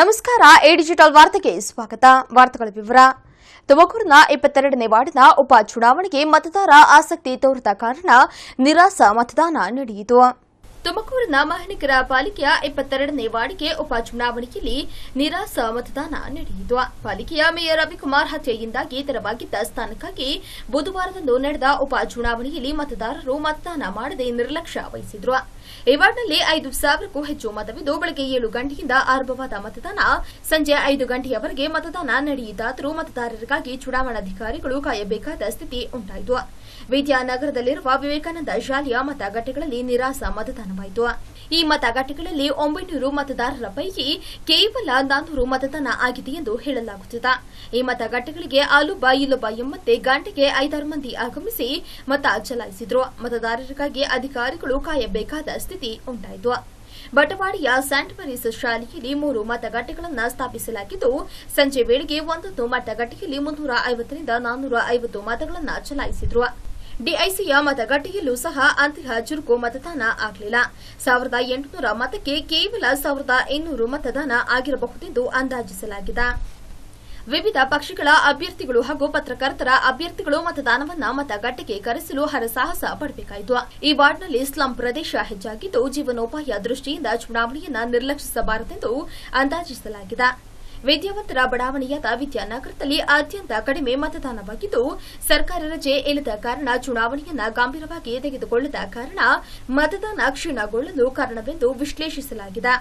ನಮಸ್ಕಾರ, A digital ವಾರ್ತೆಗೆ ಸ್ವಾಗತ. ವಾರ್ತೆಗಳ ವಿವರ. ತುಮಕೂರಿನ ಇಪ್ಪತ್ತೆರಡನೇ ವಾರ್ಡಿನ ಉಪ ಚುನಾವಣೆಗೆ ಮತದಾರ ಆಸಕ್ತಿ ತೋರಿದ ಕಾರಣ ನಿರಾಸ ಮತದಾನ ನಡೆಯಿತು. ತುಮಕೂರಿನ ಮಹಾನಗರ ಪಾಲಿಕೆಯ ಇಪ್ಪತ್ತೆರಡನೇ ವಾರ್ಡ್ಗೆ ಉಪ ಚುನಾವಣೆಯಲ್ಲಿ ನಿರಾಸ ಮತದಾನ ನಡೆಯಿತು. ಪಾಲಿಕೆಯ ಮೇಯರ್ ರವಿಕುಮಾರ್ ಹತ್ಯೆಯಿಂದಾಗಿ ತೆರವಾಗಿದ್ದ ಸ್ಥಾನಕ್ಕಾಗಿ ಬುಧವಾರದಂದು ನಡೆದ ಉಪ ಚುನಾವಣೆಯಲ್ಲಿ ಮತದಾರರು ಮತದಾನ ಮಾಡದೆ ನಿರ್ಲಕ್ಷ್ಯ ವಹಿಸಿದ್ರು. ಈ ವಾರ್ಡ್ನಲ್ಲಿ ಐದು ಸಾವಿರಕ್ಕೂ ಹೆಚ್ಚು ಮತವಿದ್ದು ಬೆಳಗ್ಗೆ ಏಳು ಗಂಟೆಯಿಂದ ಆರಂಭವಾದ ಮತದಾನ. ಸಂಜೆ ಐದು ಗಂಟೆಯವರೆಗೆ ಮತದಾನ ನಡೆಯಿತಾದರೂ ಮತದಾರರಿಗಾಗಿ ಚುನಾವಣಾಧಿಕಾರಿಗಳು ಕಾಯಬೇಕಾದ ಸ್ಥಿತಿ ಉಂಟಾಯಿತು. ವಿದ್ಯಾನಗರದಲ್ಲಿರುವ ವಿವೇಕಾನಂದ ಶಾಲೆಯ ಮತಗಟ್ಟೆಗಳಲ್ಲಿ ನಿರಾಸ ಮತದಾನವಾಯಿತು. ಈ ಮತಗಟ್ಟೆಗಳಲ್ಲಿ ಒಂಬೈನೂರು ಮತದಾರರ ಪೈಕಿ ಕೇವಲ ನಾನೂರು ಮತದಾನ ಆಗಿದೆ ಎಂದು ಹೇಳಲಾಗುತ್ತಿದೆ. ಈ ಮತಗಟ್ಟೆಗಳಿಗೆ ಅಲುಬ ಇಲುಬ ಎಂಬಂತೆ ಗಂಟೆಗೆ ಐದಾರು ಮಂದಿ ಆಗಮಿಸಿ ಮತ ಚಲಾಯಿಸಿದ್ರು. ಮತದಾರರಿಗಾಗಿ ಅಧಿಕಾರಿಗಳು ಕಾಯಬೇಕಾದ ಸ್ಥಿತಿ ಉಂಟಾಯಿತು. ಬಟವಾಡಿಯ ಸೆಂಟ್ ಮೇರಿಸ್ ಶಾಲೆಯಲ್ಲಿ ಮೂರು ಮತಗಟ್ಟೆಗಳನ್ನು ಸ್ಥಾಪಿಸಲಾಗಿದ್ದು, ಸಂಜೆ ವೇಳೆಗೆ ಒಂದೊಂದು ಮತಗಟ್ಟೆಯಲ್ಲಿ ಮುನ್ನೂರ ಐವತ್ತರಿಂದ ನಾನೂರ ಐವತ್ತು ಮತಗಳನ್ನು ಚಲಾಯಿಸಿದ್ರು. ಡಿಐಸಿಯ ಮತಗಟ್ಟೆಯಲ್ಲೂ ಸಹ ಅಂತಹ ಚುರುಕು ಮತದಾನ ಆಗಲಿಲ್ಲ. ಸಾವಿರದ ಎಂಟುನೂರ ಮತಕ್ಕೆ ಕೇವಲ ಸಾವಿರದ ಇನ್ನೂರು ಮತದಾನ ಆಗಿರಬಹುದೆಂದು ಅಂದಾಜಿಸಲಾಗಿದೆ. ವಿವಿಧ ಪಕ್ಷಗಳ ಅಭ್ಯರ್ಥಿಗಳು ಹಾಗೂ ಪತ್ರಕರ್ತರ ಅಭ್ಯರ್ಥಿಗಳು ಮತದಾನವನ್ನ ಮತಗಟ್ಟೆಗೆ ಕರೆಸಲು ಹರಸಾಹಸ ಪಡಬೇಕಾಯಿತು. ಈ ವಾರ್ಡ್ನಲ್ಲಿ ಸ್ಲಂ ಪ್ರದೇಶ ಹೆಚ್ಚಾಗಿದ್ದು ಜೀವನೋಪಾಯ ದೃಷ್ಟಿಯಿಂದ ಚುನಾವಣೆಯನ್ನ ನಿರ್ಲಕ್ಷಿಸಬಾರದೆಂದು ಅಂದಾಜಿಸಲಾಗಿದೆ. ವಿದ್ಯಾವಂತರ ಬಡಾವಣೆಯಾದ ವಿದ್ಯಾನಗರದಲ್ಲಿ ಅತ್ಯಂತ ಕಡಿಮೆ ಮತದಾನವಾಗಿದ್ದು, ಸರ್ಕಾರ ರಜೆ ಇಲ್ಲದ ಕಾರಣ ಚುನಾವಣೆಯನ್ನು ಗಂಭೀರವಾಗಿ ತೆಗೆದುಕೊಳ್ಳದ ಕಾರಣ ಮತದಾನ ಕ್ಷೀಣಗೊಳ್ಳಲು ಕಾರಣವೆಂದು ವಿಶ್ಲೇಷಿಸಲಾಗಿದೆ.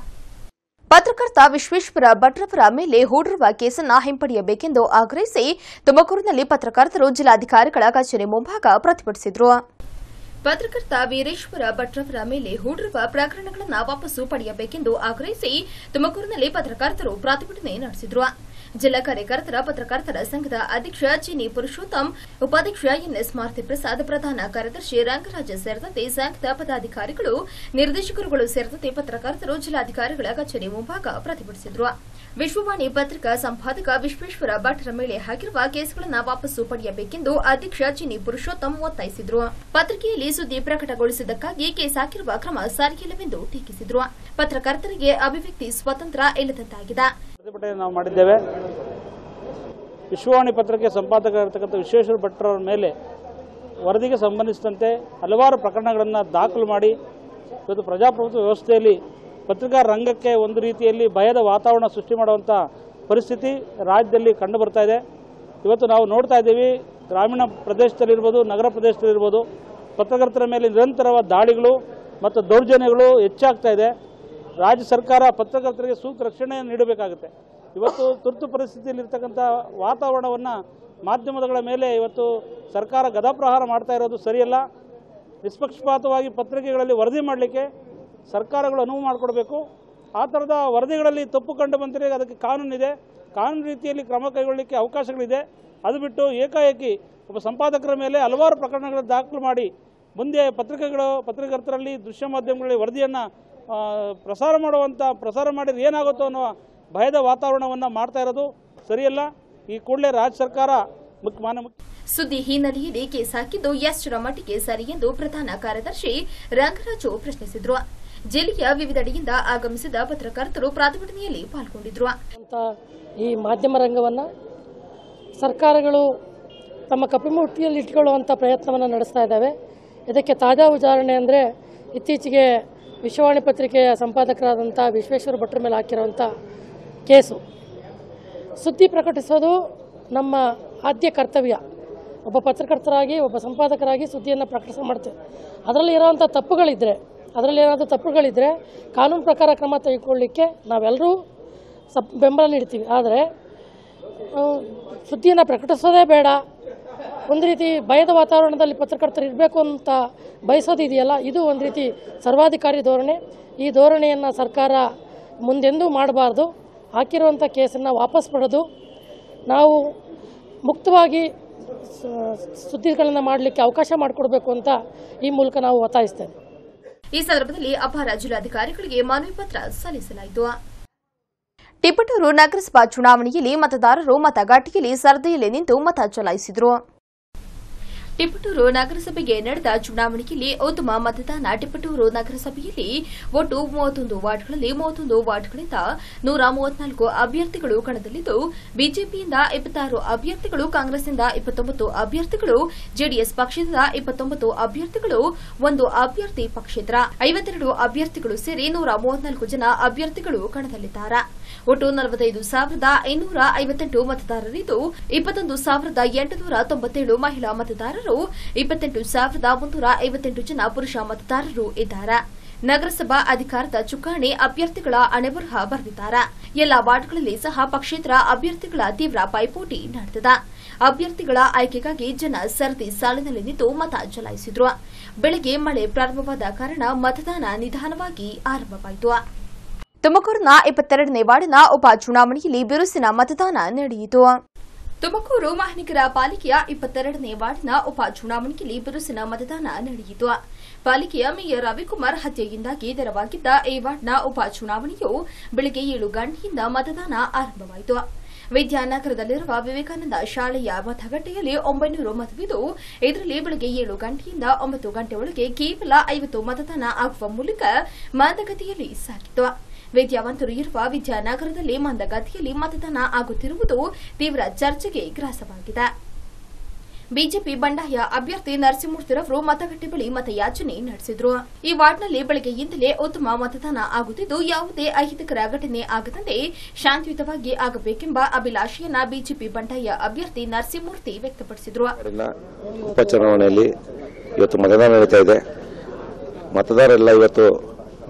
ಪತ್ರಕರ್ತ ವಿಶ್ವೇಶ್ವರ ಭಟ್ರವರ ಮೇಲೆ ಹೂಡಿರುವ ಕೇಸನ್ನ ಹಿಂಪಡೆಯಬೇಕೆಂದು ಆಗ್ರಹಿಸಿ ತುಮಕೂರಿನಲ್ಲಿ ಪತ್ರಕರ್ತರು ಜಿಲ್ಲಾಧಿಕಾರಿಗಳ ಕಚೇರಿ ಮುಂಭಾಗ ಪ್ರತಿಭಟಿಸಿದರು. ಪತ್ರಕರ್ತ ವೀರೇಶ್ವರ ಭಟ್ರವರ ಮೇಲೆ ಹೂಡಿರುವ ಪ್ರಕರಣಗಳನ್ನು ವಾಪಸ್ಸು ಪಡೆಯಬೇಕೆಂದು ಆಗ್ರಹಿಸಿ ತುಮಕೂರಿನಲ್ಲಿ ಪತ್ರಕರ್ತರು ಪ್ರತಿಭಟನೆ ನಡೆಸಿದರು. ಜಿಲ್ಲಾ ಕಾರ್ಯಕರ್ತರ ಪತ್ರಕರ್ತರ ಸಂಘದ ಅಧ್ಯಕ್ಷ ಚಿನಿ ಪುರುಷೋತ್ತಮ್, ಉಪಾಧ್ಯಕ್ಷ ಎನ್ಎಸ್ ಮಾರುತಿ ಪ್ರಸಾದ್ ಪ್ರಧಾನ ಕಾರ್ಯದರ್ಶಿ ರಂಗರಾಜ ಸೇರಿದಂತೆ ಸಂಘದ ಪದಾಧಿಕಾರಿಗಳು, ನಿರ್ದೇಶಕರುಗಳು ಸೇರಿದಂತೆ ಪತ್ರಕರ್ತರು, ಜಿಲ್ಲಾಧಿಕಾರಿಗಳ ಕಚೇರಿ ಮುಂಭಾಗ ಪ್ರತಿಭಟಿಸಿದರು. ವಿಶ್ವವಾಣಿ ಪತ್ರಿಕಾ ಸಂಪಾದಕ ವಿಶ್ವೇಶ್ವರ ಭಟ್ರ ಮೇಲೆ ಹಾಕಿರುವ ಕೇಸ್ಗಳನ್ನು ವಾಪಸ್ಸು ಪಡೆಯಬೇಕೆಂದು ಅಧ್ಯಕ್ಷ ಚಿನಿ ಪುರುಷೋತ್ತಮ್ ಒತ್ತಾಯಿಸಿದರು. ಪತ್ರಿಕೆಯಲ್ಲಿ ಸುದ್ದಿ ಪ್ರಕಟಗೊಳಿಸಿದ್ದಕ್ಕಾಗಿ ಕೇಸ್ ಹಾಕಿರುವ ಕ್ರಮ ಸರಿಯಿಲ್ಲವೆಂದು ಟೀಕಿಸಿದರು. ಪತ್ರಕರ್ತರಿಗೆ ಅಭಿವ್ಯಕ್ತಿ ಸ್ವಾತಂತ್ರ್ಯ ಇಲ್ಲದಂತಾಗಿದೆ. ವಿಶ್ವವಾಣಿ ಪತ್ರಿಕೆ ಸಂಪಾದಕರಾಗಿರ್ತಕ್ಕಂಥ ವಿಶ್ವೇಶ್ವರ ಭಟ್ರವರ ಮೇಲೆ ವರದಿಗೆ ಸಂಬಂಧಿಸಿದಂತೆ ಹಲವಾರು ಪ್ರಕರಣಗಳನ್ನು ದಾಖಲು ಮಾಡಿ ಇವತ್ತು ಪ್ರಜಾಪ್ರಭುತ್ವ ವ್ಯವಸ್ಥೆಯಲ್ಲಿ ಪತ್ರಿಕಾ ರಂಗಕ್ಕೆ ಒಂದು ರೀತಿಯಲ್ಲಿ ಭಯದ ವಾತಾವರಣ ಸೃಷ್ಟಿ ಮಾಡುವಂಥ ಪರಿಸ್ಥಿತಿ ರಾಜ್ಯದಲ್ಲಿ ಕಂಡು ಬರ್ತಾ ಇದೆ. ಇವತ್ತು ನಾವು ನೋಡ್ತಾ ಇದ್ದೀವಿ, ಗ್ರಾಮೀಣ ಪ್ರದೇಶದಲ್ಲಿರ್ಬೋದು, ನಗರ ಪ್ರದೇಶದಲ್ಲಿರ್ಬೋದು, ಪತ್ರಕರ್ತರ ಮೇಲೆ ನಿರಂತರವಾದ ದಾಳಿಗಳು ಮತ್ತು ದೌರ್ಜನ್ಯಗಳು ಹೆಚ್ಚಾಗ್ತಾ ಇದೆ. ರಾಜ್ಯ ಸರ್ಕಾರ ಪತ್ರಕರ್ತರಿಗೆ ಸೂಕ್ತ ರಕ್ಷಣೆಯನ್ನು ನೀಡಬೇಕಾಗುತ್ತೆ. ಇವತ್ತು ತುರ್ತು ಪರಿಸ್ಥಿತಿಯಲ್ಲಿರ್ತಕ್ಕಂಥ ವಾತಾವರಣವನ್ನು ಮಾಧ್ಯಮಗಳ ಮೇಲೆ ಇವತ್ತು ಸರ್ಕಾರ ಗದಾಪ್ರಹಾರ ಮಾಡ್ತಾ ಇರೋದು ಸರಿಯಲ್ಲ. ನಿಷ್ಪಕ್ಷಪಾತವಾಗಿ ಪತ್ರಿಕೆಗಳಲ್ಲಿ ವರದಿ ಮಾಡಲಿಕ್ಕೆ ಸರ್ಕಾರಗಳು ಅನುವು ಮಾಡಿಕೊಡ್ಬೇಕು. ಆ ಥರದ ವರದಿಗಳಲ್ಲಿ ತಪ್ಪು ಕಂಡು ಬಂದರೆ ಅದಕ್ಕೆ ಕಾನೂನಿದೆ ಕಾನೂನು ರೀತಿಯಲ್ಲಿ ಕ್ರಮ ಕೈಗೊಳ್ಳಲಿಕ್ಕೆ ಅವಕಾಶಗಳಿದೆ. ಅದು ಬಿಟ್ಟು ಏಕಾಏಕಿ ಒಬ್ಬ ಸಂಪಾದಕರ ಮೇಲೆ ಹಲವಾರು ಪ್ರಕರಣಗಳನ್ನು ದಾಖಲು ಮಾಡಿ ಮುಂದೆ ಪತ್ರಿಕೆಗಳು, ಪತ್ರಕರ್ತರಲ್ಲಿ ದೃಶ್ಯ ಮಾಧ್ಯಮಗಳಲ್ಲಿ ವರದಿಯನ್ನು ಪ್ರಸಾರ ಮಾಡುವಂಥ ಪ್ರಸಾರ ಮಾಡಿದ್ರೆ ಏನಾಗುತ್ತೋ ಅನ್ನೋ ಭಯದ ವಾತಾವರಣವನ್ನು ಮಾಡ್ತಾ ಇರೋದು ಸರಿಯಲ್ಲ. ಈ ಕೂಡಲೇ ರಾಜ್ಯ ಸರ್ಕಾರ ಮುಖ್ಯ ಸುದ್ದಿ ಹಿನ್ನೆಲೆಯಲ್ಲಿ ಕೇಸ್ ಹಾಕಿದ್ದು ಎಷ್ಟರ ಮಟ್ಟಿಗೆ ಸರಿ ಎಂದು ಪ್ರಧಾನ ಕಾರ್ಯದರ್ಶಿ ರಂಗರಾಜು ಪ್ರಶ್ನಿಸಿದ್ರು. ಜಿಲ್ಲೆಯ ವಿವಿಧೆಡೆಯಿಂದ ಆಗಮಿಸಿದ ಪತ್ರಕರ್ತರು ಪ್ರತಿಭಟನೆಯಲ್ಲಿ ಪಾಲ್ಗೊಂಡಿದ್ರು. ಈ ಮಾಧ್ಯಮ ರಂಗವನ್ನು ಸರ್ಕಾರಗಳು ತಮ್ಮ ಕಪಿಮುಟ್ಟಿಯಲ್ಲಿ ಇಟ್ಕೊಳ್ಳುವಂಥ ಪ್ರಯತ್ನವನ್ನು ನಡೆಸ್ತಾ ಇದ್ದಾವೆ. ಇದಕ್ಕೆ ತಾಜಾ ಉದಾಹರಣೆ ಅಂದರೆ ಇತ್ತೀಚೆಗೆ ವಿಶ್ವವಾಣಿ ಪತ್ರಿಕೆಯ ಸಂಪಾದಕರಾದಂಥ ವಿಶ್ವೇಶ್ವರ ಭಟ್ರ ಮೇಲೆ ಹಾಕಿರುವಂಥ ಕೇಸು. ಸುದ್ದಿ ಪ್ರಕಟಿಸೋದು ನಮ್ಮ ಆದ್ಯ ಕರ್ತವ್ಯ. ಒಬ್ಬ ಪತ್ರಕರ್ತರಾಗಿ, ಒಬ್ಬ ಸಂಪಾದಕರಾಗಿ ಸುದ್ದಿಯನ್ನು ಪ್ರಕಟಿಸ ಮಾಡ್ತೇವೆ. ಅದರಲ್ಲಿ ಇರೋವಂಥ ತಪ್ಪುಗಳಿದ್ದರೆ ಅದರಲ್ಲಿ ಏನಾದರೂ ತಪ್ಪುಗಳಿದ್ದರೆ ಕಾನೂನು ಪ್ರಕಾರ ಕ್ರಮ ತೆಗೆದುಕೊಳ್ಳಿಕ್ಕೆ ನಾವೆಲ್ಲರೂ ಸಪ್ ಬೆಂಬಲ ನೀಡ್ತೀವಿ. ಆದರೆ ಸುದ್ದಿಯನ್ನು ಪ್ರಕಟಿಸೋದೇ ಬೇಡ. ಒಂದು ರೀತಿ ಭಯದ ವಾತಾವರಣದಲ್ಲಿ ಪತ್ರಕರ್ತರು ಇರಬೇಕು ಅಂತ ಬಯಸೋದಿದೆಯಲ್ಲ ಇದು ಒಂದು ರೀತಿ ಸರ್ವಾಧಿಕಾರಿ ಧೋರಣೆ. ಈ ಧೋರಣೆಯನ್ನು ಸರ್ಕಾರ ಮುಂದೆಂದೂ ಮಾಡಬಾರ್ದು. ಹಾಕಿರುವಂಥ ಕೇಸನ್ನು ವಾಪಸ್ ಪಡೆದು ನಾವು ಮುಕ್ತವಾಗಿ ಸುದ್ದಿಗಳನ್ನು ಮಾಡಲಿಕ್ಕೆ ಅವಕಾಶ ಮಾಡಿಕೊಡ್ಬೇಕು ಅಂತ ಈ ಮೂಲಕ ನಾವು ಒತ್ತಾಯಿಸ್ತೇವೆ. ಈ ಸಂದರ್ಭದಲ್ಲಿ ಅಪರ ಜಿಲ್ಲಾಧಿಕಾರಿಗಳಿಗೆ ಮನವಿ ಪತ್ರ ಸಲ್ಲಿಸಲಾಯಿತು. ಟಿಪ್ಪಟೂರು ನಗರಸಭಾ ಚುನಾವಣೆಯಲ್ಲಿ ಮತದಾರರು ಮತಗಟ್ಟೆಯಲ್ಲಿ ಸರದಿಯಲ್ಲಿ ನಿಂತು ಮತ ಚಲಾಯಿಸಿದರು. ಟಿಪಟೂರು ನಗರಸಭೆಗೆ ನಡೆದ ಚುನಾವಣೆಯಲ್ಲಿ ಉತ್ತಮ ಮತದಾನ ಟಿಪಟೂರು ನಗರಸಭೆಯಲ್ಲಿ ಒಟ್ಟು ಮೂವತ್ತೊಂದು ವಾರ್ಡ್ಗಳಲ್ಲಿ ಮೂವತ್ತೊಂದು ವಾರ್ಡ್ಗಳಿಂದ ನೂರ ಮೂವತ್ನಾಲ್ಕು ಅಭ್ಯರ್ಥಿಗಳು ಕಣದಲ್ಲಿದ್ದು, ಬಿಜೆಪಿಯಿಂದ ಇಪ್ಪತ್ತಾರು ಅಭ್ಯರ್ಥಿಗಳು, ಕಾಂಗ್ರೆಸ್ನಿಂದ ಇಪ್ಪತ್ತೊಂಬತ್ತು ಅಭ್ಯರ್ಥಿಗಳು, ಜೆಡಿಎಸ್ ಪಕ್ಷದಿಂದ ಇಪ್ಪತ್ತೊಂಬತ್ತು ಅಭ್ಯರ್ಥಿಗಳು, ಒಂದು ಅಭ್ಯರ್ಥಿ ಪಕ್ಷೇತರ ಐವತ್ತೆರಡು ಅಭ್ಯರ್ಥಿಗಳು ಸೇರಿ ನೂರ ಮೂವತ್ನಾಲ್ಕು ಜನ ಅಭ್ಯರ್ಥಿಗಳು ಕಣದಲ್ಲಿದ್ದಾರೆ. ಒಟ್ಟು ನಲವತ್ತೈದು ಸಾವಿರದ ಐನೂರ ಐವತ್ತೆಂಟು ಮತದಾರರಿದ್ದು, ಇಪ್ಪತ್ತೊಂದು ಸಾವಿರದ ಎಂಟುನೂರ ತೊಂಬತ್ತೇಳು ಮಹಿಳಾ ಮತದಾರರು, ಇಪ್ಪತ್ತೆಂಟು ಸಾವಿರದ ಮುನ್ನೂರ ಐವತ್ತೆಂಟು ಜನ ಪುರುಷ ಮತದಾರರು ಇದ್ದಾರೆ. ನಗರಸಭಾ ಅಧಿಕಾರದ ಚುಕ್ಕಾಣಿ ಅಭ್ಯರ್ಥಿಗಳ ಅಣೆಬರಹ ಬರೆದಿದ್ದಾರೆ. ಎಲ್ಲಾ ವಾರ್ಡ್ಗಳಲ್ಲಿ ಸಹ ಪಕ್ಷೇತರ ಅಭ್ಯರ್ಥಿಗಳ ತೀವ್ರ ಪೈಪೋಟಿ ನಡೆದಿದೆ. ಅಭ್ಯರ್ಥಿಗಳ ಆಯ್ಕೆಗಾಗಿ ಜನ ಸರದಿ ಸಾಲಿನಲ್ಲಿ ನಿಂತು ಮತ ಚಲಾಯಿಸಿದ್ರು. ಬೆಳಗ್ಗೆ ಮಳೆ ಪ್ರಾರಂಭವಾದ ಕಾರಣ ಮತದಾನ ನಿಧಾನವಾಗಿ ಆರಂಭವಾಯಿತು. ತುಮಕೂರಿನ ಇಪ್ಪತ್ತೆರಡನೇ ವಾರ್ಡಿನ ಉಪ ಚುನಾವಣೆಯಲ್ಲಿ ಬಿರುಸಿನ ಮತದಾನ ನಡೆಯಿತು. ತುಮಕೂರು ಮಹಾನಗರ ಪಾಲಿಕೆಯ ಇಪ್ಪತ್ತೆರಡನೇ ವಾರ್ಡಿನ ಉಪ ಚುನಾವಣೆಯಲ್ಲಿ ಬಿರುಸಿನ ಮತದಾನ ನಡೆಯಿತು. ಪಾಲಿಕೆಯ ಮೇಯರ್ ರವಿಕುಮಾರ್ ಹತ್ಯೆಯಿಂದಾಗಿ ತೆರವಾಗಿದ್ದ ಈ ವಾರ್ಡ್ನ ಉಪ ಚುನಾವಣೆಯು ಬೆಳಗ್ಗೆ ಏಳು ಗಂಟೆಯಿಂದ ಮತದಾನ ಆರಂಭವಾಯಿತು. ವಿದ್ಯಾನಗರದಲ್ಲಿರುವ ವಿವೇಕಾನಂದ ಶಾಲೆಯ ಮತಗಟ್ಟೆಯಲ್ಲಿ ಒಂಬೈನೂರು ಮತವಿದ್ದು, ಇದರಲ್ಲಿ ಬೆಳಗ್ಗೆ ಏಳು ಗಂಟೆಯಿಂದ ಒಂಬತ್ತು ಗಂಟೆ ಒಳಗೆ ಕೇವಲ ಐವತ್ತು ಮತದಾನ ಆಗುವ ಮೂಲಕ ಮಂದಗತಿಯಲ್ಲಿ ಸಾಗಿತು ವಿದ್ಯಾವಂತರು ಇರುವ ವಿದ್ಯಾನಗರದಲ್ಲಿ ಮಂದಗತಿಯಲ್ಲಿ ಮತದಾನ ಆಗುತ್ತಿರುವುದು ತೀವ್ರ ಚರ್ಚೆಗೆ ಗ್ರಾಸವಾಗಿದೆ. ಬಿಜೆಪಿ ಬಂಡಾಯ ಅಭ್ಯರ್ಥಿ ನರಸಿಂಹಮೂರ್ತಿರವರು ಮತಗಟ್ಟೆ ಬಳಿ ಮತಯಾಚನೆ ನಡೆಸಿದ್ರು. ಈ ವಾರ್ಡ್ನಲ್ಲಿ ಬೆಳಗ್ಗೆಯಿಂದಲೇ ಉತ್ತಮ ಮತದಾನ ಆಗುತ್ತಿದ್ದು, ಯಾವುದೇ ಅಹಿತಕರ ಘಟನೆ ಆಗದಂತೆ ಶಾಂತಿಯುತವಾಗಿ ಆಗಬೇಕೆಂಬ ಅಭಿಲಾಷೆಯನ್ನ ಬಿಜೆಪಿ ಬಂಡಾಯ ಅಭ್ಯರ್ಥಿ ನರಸಿಂಹಮೂರ್ತಿ ವ್ಯಕ್ತಪಡಿಸಿದ್ರು. ಉಪಚುನಾವಣೆಯಲ್ಲಿ ಇವತ್ತು ಮತದಾನ ನಡೀತಾ ಇದೆ. ಮತದಾರರೆಲ್ಲ ಇವತ್ತು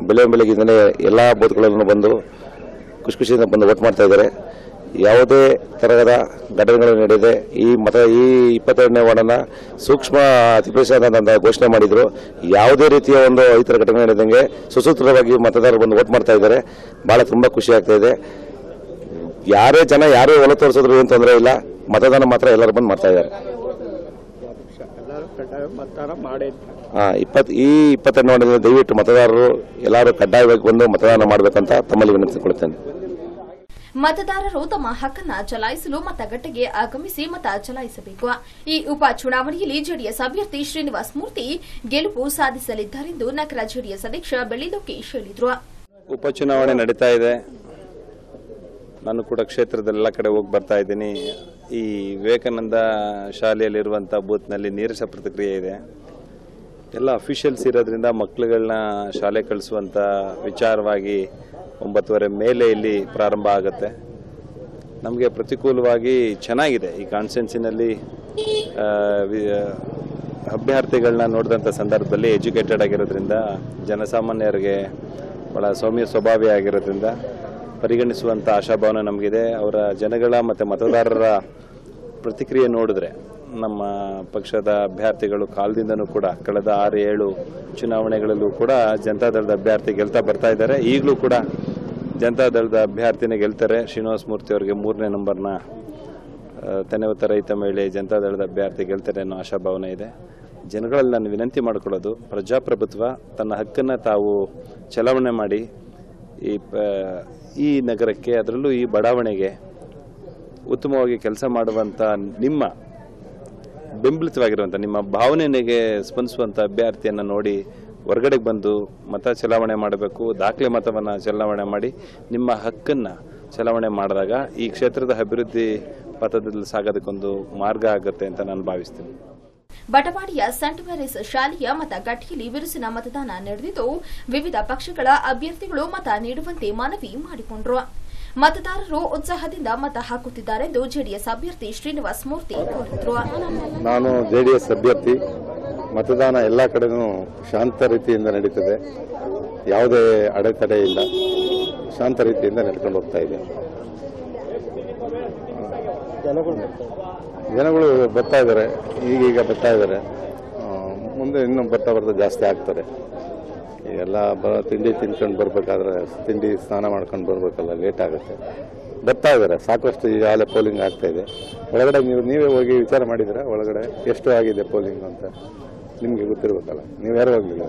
ಬೆಳೆ ಬೆಳಗ್ಗಿಂದಲೇ ಎಲ್ಲ ಬೂತ್ಗಳನ್ನು ಬಂದು ಖುಷಿ ಖುಷಿಯಿಂದ ಬಂದು ವೋಟ್ ಮಾಡ್ತಾ ಇದ್ದಾರೆ. ಯಾವುದೇ ತರಹದ ಘಟನೆಗಳು ನಡೆಯದೆ ಈ ಮತ, ಈ ಇಪ್ಪತ್ತೆರಡನೇ ವಾರ್ಡನ್ನ ಸೂಕ್ಷ್ಮ ಅಂತ ಘೋಷಣೆ ಮಾಡಿದ್ರು. ಯಾವುದೇ ರೀತಿಯ ಒಂದು ಥರ ಘಟನೆ ನಡೆದಂಗೆ ಸುಸೂತ್ರವಾಗಿ ಮತದಾರರು ಬಂದು ವೋಟ್ ಮಾಡ್ತಾ ಇದ್ದಾರೆ. ಬಹಳ ತುಂಬಾ ಖುಷಿ ಆಗ್ತಾ ಇದೆ. ಯಾರೇ ಜನ, ಯಾರೇ ಒಲ ತೋರಿಸಿದ್ರು ಏನು ತೊಂದರೆ ಇಲ್ಲ. ಮತದಾನ ಮಾತ್ರ ಎಲ್ಲರೂ ಬಂದು ಮಾಡ್ತಾ ಇದ್ದಾರೆ. ಆ, ಇಪ್ಪತ್ ಈ ಇಪ್ಪತ್ತೆರಡು ದಯವಿಟ್ಟು ಮತದಾರರು ಎಲ್ಲರೂ ಕಡ್ಡಾಯವಾಗಿ ಬಂದು ಮತದಾನ ಮಾಡಬೇಕಂತ ತಮ್ಮಲ್ಲಿ ವಿನಂತಿಸಿಕೊಳ್ಳುತ್ತೇನೆ. ಮತದಾರರು ತಮ್ಮ ಹಕ್ಕನ್ನ ಚಲಾಯಿಸಲು ಮತಗಟ್ಟೆಗೆ ಆಗಮಿಸಿ ಮತ ಚಲಾಯಿಸಬೇಕು. ಈ ಉಪ ಚುನಾವಣೆಯಲ್ಲಿ ಜೆಡಿಎಸ್ ಅಭ್ಯರ್ಥಿ ಶ್ರೀನಿವಾಸ್ ಮೂರ್ತಿ ಗೆಲುವು ಸಾಧಿಸಲಿದ್ದಾರೆಂದು ನಗರ ಜೆಡಿಎಸ್ ಅಧ್ಯಕ್ಷ ಬೆಳ್ಳಿ ಲೋಕೇಶ್ ಹೇಳಿದರು ಉಪಚುನಾವಣೆ ನಡೀತಾ ಇದೆ. ನಾನು ಕೂಡ ಕ್ಷೇತ್ರದಲ್ಲೆಲ್ಲ ಕಡೆ ಹೋಗಿ ಬರ್ತಾ ಇದ್ದೀನಿ. ಈ ವಿವೇಕಾನಂದ ಶಾಲೆಯಲ್ಲಿರುವಂಥ ಬೂತ್ನಲ್ಲಿ ನೀರಸ ಪ್ರತಿಕ್ರಿಯೆ ಇದೆ. ಎಲ್ಲ ಅಫಿಷಿಯಲ್ಸ್ ಇರೋದ್ರಿಂದ ಮಕ್ಕಳುಗಳನ್ನ ಶಾಲೆ ಕಳಿಸುವಂಥ ವಿಚಾರವಾಗಿ ಒಂಬತ್ತುವರೆ ಮೇಲೆ ಇಲ್ಲಿ ಪ್ರಾರಂಭ ಆಗುತ್ತೆ. ನಮಗೆ ಪ್ರತಿಕೂಲವಾಗಿ ಚೆನ್ನಾಗಿದೆ ಈ ಕಾನ್ಸ್ಟೆನ್ಸಿನಲ್ಲಿ ಅಭ್ಯರ್ಥಿಗಳನ್ನ ನೋಡಿದಂಥ ಸಂದರ್ಭದಲ್ಲಿ ಎಜುಕೇಟೆಡ್ ಆಗಿರೋದ್ರಿಂದ, ಜನಸಾಮಾನ್ಯರಿಗೆ ಭಾಳ ಸೌಮ್ಯ ಸ್ವಭಾವಿ ಆಗಿರೋದ್ರಿಂದ ಪರಿಗಣಿಸುವಂಥ ಆಶಾಭಾವನೆ ನಮಗಿದೆ. ಅವರ ಜನಗಳ ಮತ್ತು ಮತದಾರರ ಪ್ರತಿಕ್ರಿಯೆ ನೋಡಿದ್ರೆ ನಮ್ಮ ಪಕ್ಷದ ಅಭ್ಯರ್ಥಿಗಳು ಕಾಲದಿಂದನೂ ಕೂಡ ಕಳೆದ ಆರು ಏಳು ಚುನಾವಣೆಗಳಲ್ಲೂ ಕೂಡ ಜನತಾದಳದ ಅಭ್ಯರ್ಥಿ ಗೆಲ್ತಾ ಬರ್ತಾ ಇದ್ದಾರೆ. ಈಗಲೂ ಕೂಡ ಜನತಾದಳದ ಅಭ್ಯರ್ಥಿನೇ ಗೆಲ್ತಾರೆ. ಶ್ರೀನಿವಾಸ ಮೂರ್ತಿ ಅವರಿಗೆ ಮೂರನೇ ನಂಬರ್ನ ತೆನೆವತ್ತ ರೈತ ಮಹಿಳೆ ಜನತಾದಳದ ಅಭ್ಯರ್ಥಿ ಗೆಲ್ತಾರೆ ಅನ್ನೋ ಆಶಾಭಾವನೆ ಇದೆ. ಜನಗಳಲ್ಲಿ ನಾನು ವಿನಂತಿ ಮಾಡಿಕೊಳ್ಳೋದು, ಪ್ರಜಾಪ್ರಭುತ್ವ ತನ್ನ ಹಕ್ಕನ್ನು ತಾವು ಚಲಾವಣೆ ಮಾಡಿ ಈ ಪ ಈ ನಗರಕ್ಕೆ, ಅದರಲ್ಲೂ ಈ ಬಡಾವಣೆಗೆ ಉತ್ತಮವಾಗಿ ಕೆಲಸ ಮಾಡುವಂಥ ನಿಮ್ಮ ಬೆಂಬಲಿತವಾಗಿರುವಂಥ ನಿಮ್ಮ ಭಾವನೆಗೆ ಸ್ಪಂದಿಸುವಂಥ ಅಭ್ಯರ್ಥಿಯನ್ನು ನೋಡಿ ಹೊರಗಡೆಗೆ ಬಂದು ಮತ ಚಲಾವಣೆ ಮಾಡಬೇಕು, ದಾಖಲೆ ಮತವನ್ನು ಚಲಾವಣೆ ಮಾಡಿ, ನಿಮ್ಮ ಹಕ್ಕನ್ನು ಚಲಾವಣೆ ಮಾಡಿದಾಗ ಈ ಕ್ಷೇತ್ರದ ಅಭಿವೃದ್ಧಿ ಪಥದಲ್ಲಿ ಸಾಗೋದಕ್ಕೊಂದು ಮಾರ್ಗ ಆಗುತ್ತೆ ಅಂತ ನಾನು ಭಾವಿಸ್ತೀನಿ. ಬಟವಾಡಿಯ ಸೆಂಟ್ ಮ್ಯಾರೀಸ್ ಶಾಲೆಯ ಮತಗಟ್ಟೆಯಲ್ಲಿ ಬಿರುಸಿನ ಮತದಾನ ನಡೆದಿದ್ದು, ವಿವಿಧ ಪಕ್ಷಗಳ ಅಭ್ಯರ್ಥಿಗಳು ಮತ ನೀಡುವಂತೆ ಮನವಿ ಮಾಡಿಕೊಂಡರು. ಮತದಾರರು ಉತ್ಸಾಹದಿಂದ ಮತ ಹಾಕುತ್ತಿದ್ದಾರೆಂದು ಜೆಡಿಎಸ್ ಅಭ್ಯರ್ಥಿ ಶ್ರೀನಿವಾಸ್ ಮೂರ್ತಿ ನಾನು ಜೆಡಿಎಸ್ ಅಭ್ಯರ್ಥಿ. ಮತದಾನ ಎಲ್ಲ ಕಡೆನೂ ಶಾಂತ ರೀತಿಯಿಂದ ನಡೀತದೆ. ಯಾವುದೇ ಅಡೆತಡೆ ಇಲ್ಲ. ಶಾಂತ ರೀತಿಯಿಂದ ನಡ್ಕೊಂಡು ಹೋಗ್ತಾ ಇದೆ. ಜನಗಳು ಬರ್ತಾ ಇದ್ದಾರೆ. ಈಗೀಗ ಬರ್ತಾ ಇದ್ದಾರೆ. ಮುಂದೆ ಇನ್ನೂ ಬರ್ತಾ ಬರ್ತಾ ಜಾಸ್ತಿ ಆಗ್ತಾರೆ. ಎಲ್ಲ ಬ ತಿಂಡಿ ತಿನ್ಕೊಂಡು ಬರ್ಬೇಕಾದ್ರೆ ತಿಂಡಿ ಸ್ನಾನ ಮಾಡ್ಕೊಂಡು ಬರಬೇಕಲ್ಲ ಲೇಟ್ ಆಗುತ್ತೆ. ಬರ್ತಾ ಇದ್ದಾರೆ ಸಾಕಷ್ಟು ಈಗಾಗಲೇ ಪೋಲಿಂಗ್ ಆಗ್ತಾ ಇದೆ. ಒಳಗಡೆ ನೀವು ನೀವೇ ಹೋಗಿ ವಿಚಾರ ಮಾಡಿದ್ರೆ ಒಳಗಡೆ ಎಷ್ಟು ಆಗಿದೆ ಪೋಲಿಂಗ್ ಅಂತ ನಿಮಗೆ ಗೊತ್ತಿರ್ಬೇಕಲ್ಲ. ನೀವು ಯಾರು ಹೋಗ್ಲಿಲ್ಲ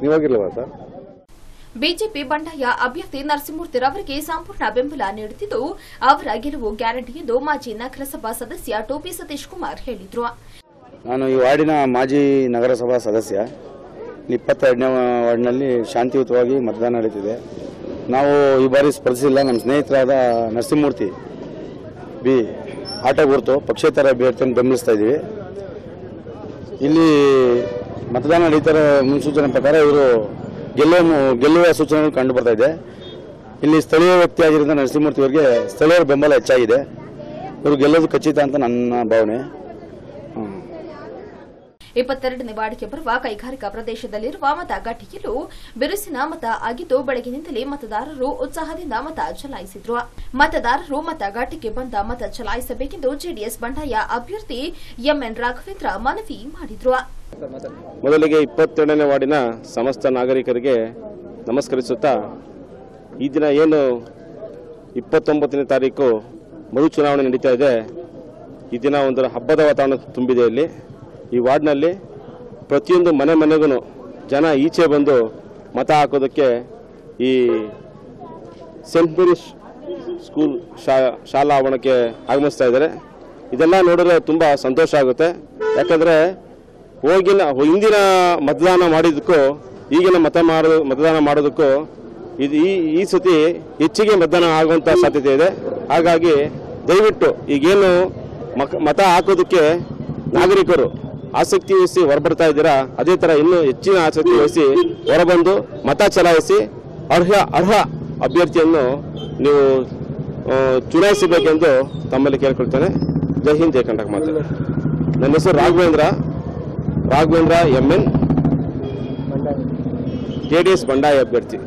ನೀವು ಹೋಗಿಲ್ವಾ ಸರ್? ಬಿಜೆಪಿ ಬಂಡಾಯ ಅಭ್ಯರ್ಥಿ ನರಸಿಂಹಮೂರ್ತಿರವರಿಗೆ ಸಂಪೂರ್ಣ ಬೆಂಬಲ ನೀಡುತ್ತಿದ್ದು ಅವರ ಗೆಲುವು ಗ್ಯಾರಂಟಿ ಎಂದು ಮಾಜಿ ನಗರಸಭಾ ಸದಸ್ಯ ಟೋಪಿ ಸತೀಶ್ ಕುಮಾರ್ ಹೇಳಿದರು. ನಾನು ಈ ವಾರ್ಡಿನ ಮಾಜಿ ನಗರಸಭಾ ಸದಸ್ಯ. ಇಪ್ಪತ್ತೆರಡನೇ ವಾರ್ಡ್ನಲ್ಲಿ ಶಾಂತಿಯುತವಾಗಿ ಮತದಾನ ನಡೀತಿದೆ. ನಾವು ಈ ಬಾರಿ ಸ್ಪರ್ಧಿಸಿಲ್ಲ. ನಮ್ಮ ಸ್ನೇಹಿತರಾದ ನರಸಿಂಹಮೂರ್ತಿ ಬಿ, ಆಟ ಗುರುತು, ಪಕ್ಷೇತರ ಅಭ್ಯರ್ಥಿಯನ್ನು ಬೆಂಬಲಿಸ್ತಾ ಇದ್ದೀವಿ. ಇಲ್ಲಿ ಮತದಾನ ನಡೀತಾರೆ ಮುನ್ಸೂಚನೆ ಪ್ರಕಾರ ಇವರು ಗೆಲ್ಲುವ ಗೆಲ್ಲುವ ಸೂಚನೆಗಳು ಕಂಡು ಬರ್ತಾ ಇದೆ. ಇಲ್ಲಿ ಸ್ಥಳೀಯ ವ್ಯಕ್ತಿಯಾಗಿರೋದ್ರಿಂದ ನರಸಿಂಹಮೂರ್ತಿ ಅವರಿಗೆ ಸ್ಥಳೀಯರ ಬೆಂಬಲ ಹೆಚ್ಚಾಗಿದೆ. ಇವರು ಗೆಲ್ಲೋದು ಖಚಿತ ಅಂತ ನನ್ನ ಭಾವನೆ. ಇಪ್ಪತ್ತೆರಡನೇ ವಾರ್ಡ್ಗೆ ಬರುವ ಕೈಗಾರಿಕಾ ಪ್ರದೇಶದಲ್ಲಿರುವ ಮತಗಟ್ಟೆಯಲ್ಲೂ ಬಿರುಸಿನ ಮತ ಆಗಿದ್ದು ಬೆಳಗಿನಿಂದಲೇ ಮತದಾರರು ಉತ್ಸಾಹದಿಂದ ಮತ ಚಲಾಯಿಸಿದ್ರು. ಮತದಾರರು ಮತಗಟ್ಟೆಗೆ ಬಂದ ಮತ ಚಲಾಯಿಸಬೇಕೆಂದು ಜೆಡಿಎಸ್ ಬಂಡಾಯ ಅಭ್ಯರ್ಥಿ ಎಂಎನ್ ರಾಘವೇಂದ್ರ ಮನವಿ ಮಾಡಿದ್ರು. ಮೊದಲಿಗೆ ಇಪ್ಪತ್ತೆರಡನೇ ವಾರ್ಡಿನ ಸಮಸ್ತ ನಾಗರಿಕರಿಗೆ ನಮಸ್ಕರಿಸುತ್ತಾ, ಈ ದಿನ ಏನು ಇಪ್ಪತ್ತೊಂಬತ್ತನೇ ತಾರೀಕು ಮರು ಚುನಾವಣೆ ನಡೀತಾ ಇದೆ, ಈ ದಿನ ಒಂದು ಹಬ್ಬದ ವಾತಾವರಣ ತುಂಬಿದೆ ಇಲ್ಲಿ. ಈ ವಾರ್ಡ್ನಲ್ಲಿ ಪ್ರತಿಯೊಂದು ಮನೆ ಮನೆಗೂ ಜನ ಈಚೆ ಬಂದು ಮತ ಹಾಕೋದಕ್ಕೆ ಈ ಸೆಂಟ್ ಮೇರಿಸ್ ಸ್ಕೂಲ್ ಶಾ- ಶಾಲಾ ಆವರಣಕ್ಕೆ ಆಗಮಿಸ್ತಾ ಇದ್ದಾರೆ. ಇದೆಲ್ಲ ನೋಡಿದ್ರೆ ತುಂಬ ಸಂತೋಷ ಆಗುತ್ತೆ. ಯಾಕಂದರೆ ಹೋಗಿನ, ಹಿಂದಿನ ಮತದಾನ ಮಾಡಿದ್ದಕ್ಕೂ, ಈಗಿನ ಮತ ಮಾಡೋ, ಮತದಾನ ಮಾಡೋದಕ್ಕೂ ಇದು ಈ ಈ ಸತಿ ಹೆಚ್ಚಿಗೆ ಮತದಾನ ಆಗುವಂಥ ಸಾಧ್ಯತೆ ಇದೆ. ಹಾಗಾಗಿ ದಯವಿಟ್ಟು ಈಗೇನು ಮತ ಹಾಕೋದಕ್ಕೆ ನಾಗರಿಕರು ಆಸಕ್ತಿ ವಹಿಸಿ ಹೊರಬರ್ತಾ ಇದ್ದೀರಾ? ಅದೇ ತರ ಇನ್ನೂ ಹೆಚ್ಚಿನ ಆಸಕ್ತಿ ವಹಿಸಿ ಹೊರಬಂದು ಮತ ಚಲಾಯಿಸಿ ಅರ್ಹ ಅರ್ಹ ಅಭ್ಯರ್ಥಿಯನ್ನು ನೀವು ಚುನಾಯಿಸಬೇಕೆಂದು ತಮ್ಮಲ್ಲಿ ಕೇಳ್ಕೊಳ್ತೇನೆ. ಜೈ ಹಿಂದ್ ಜೈ ಕರ್ನಾಟಕ ಮಾತು. ನನ್ನ ಹೆಸರು Raghavendra. Raghavendra M N J D S ಬಂಡಾಯ ಅಭ್ಯರ್ಥಿ.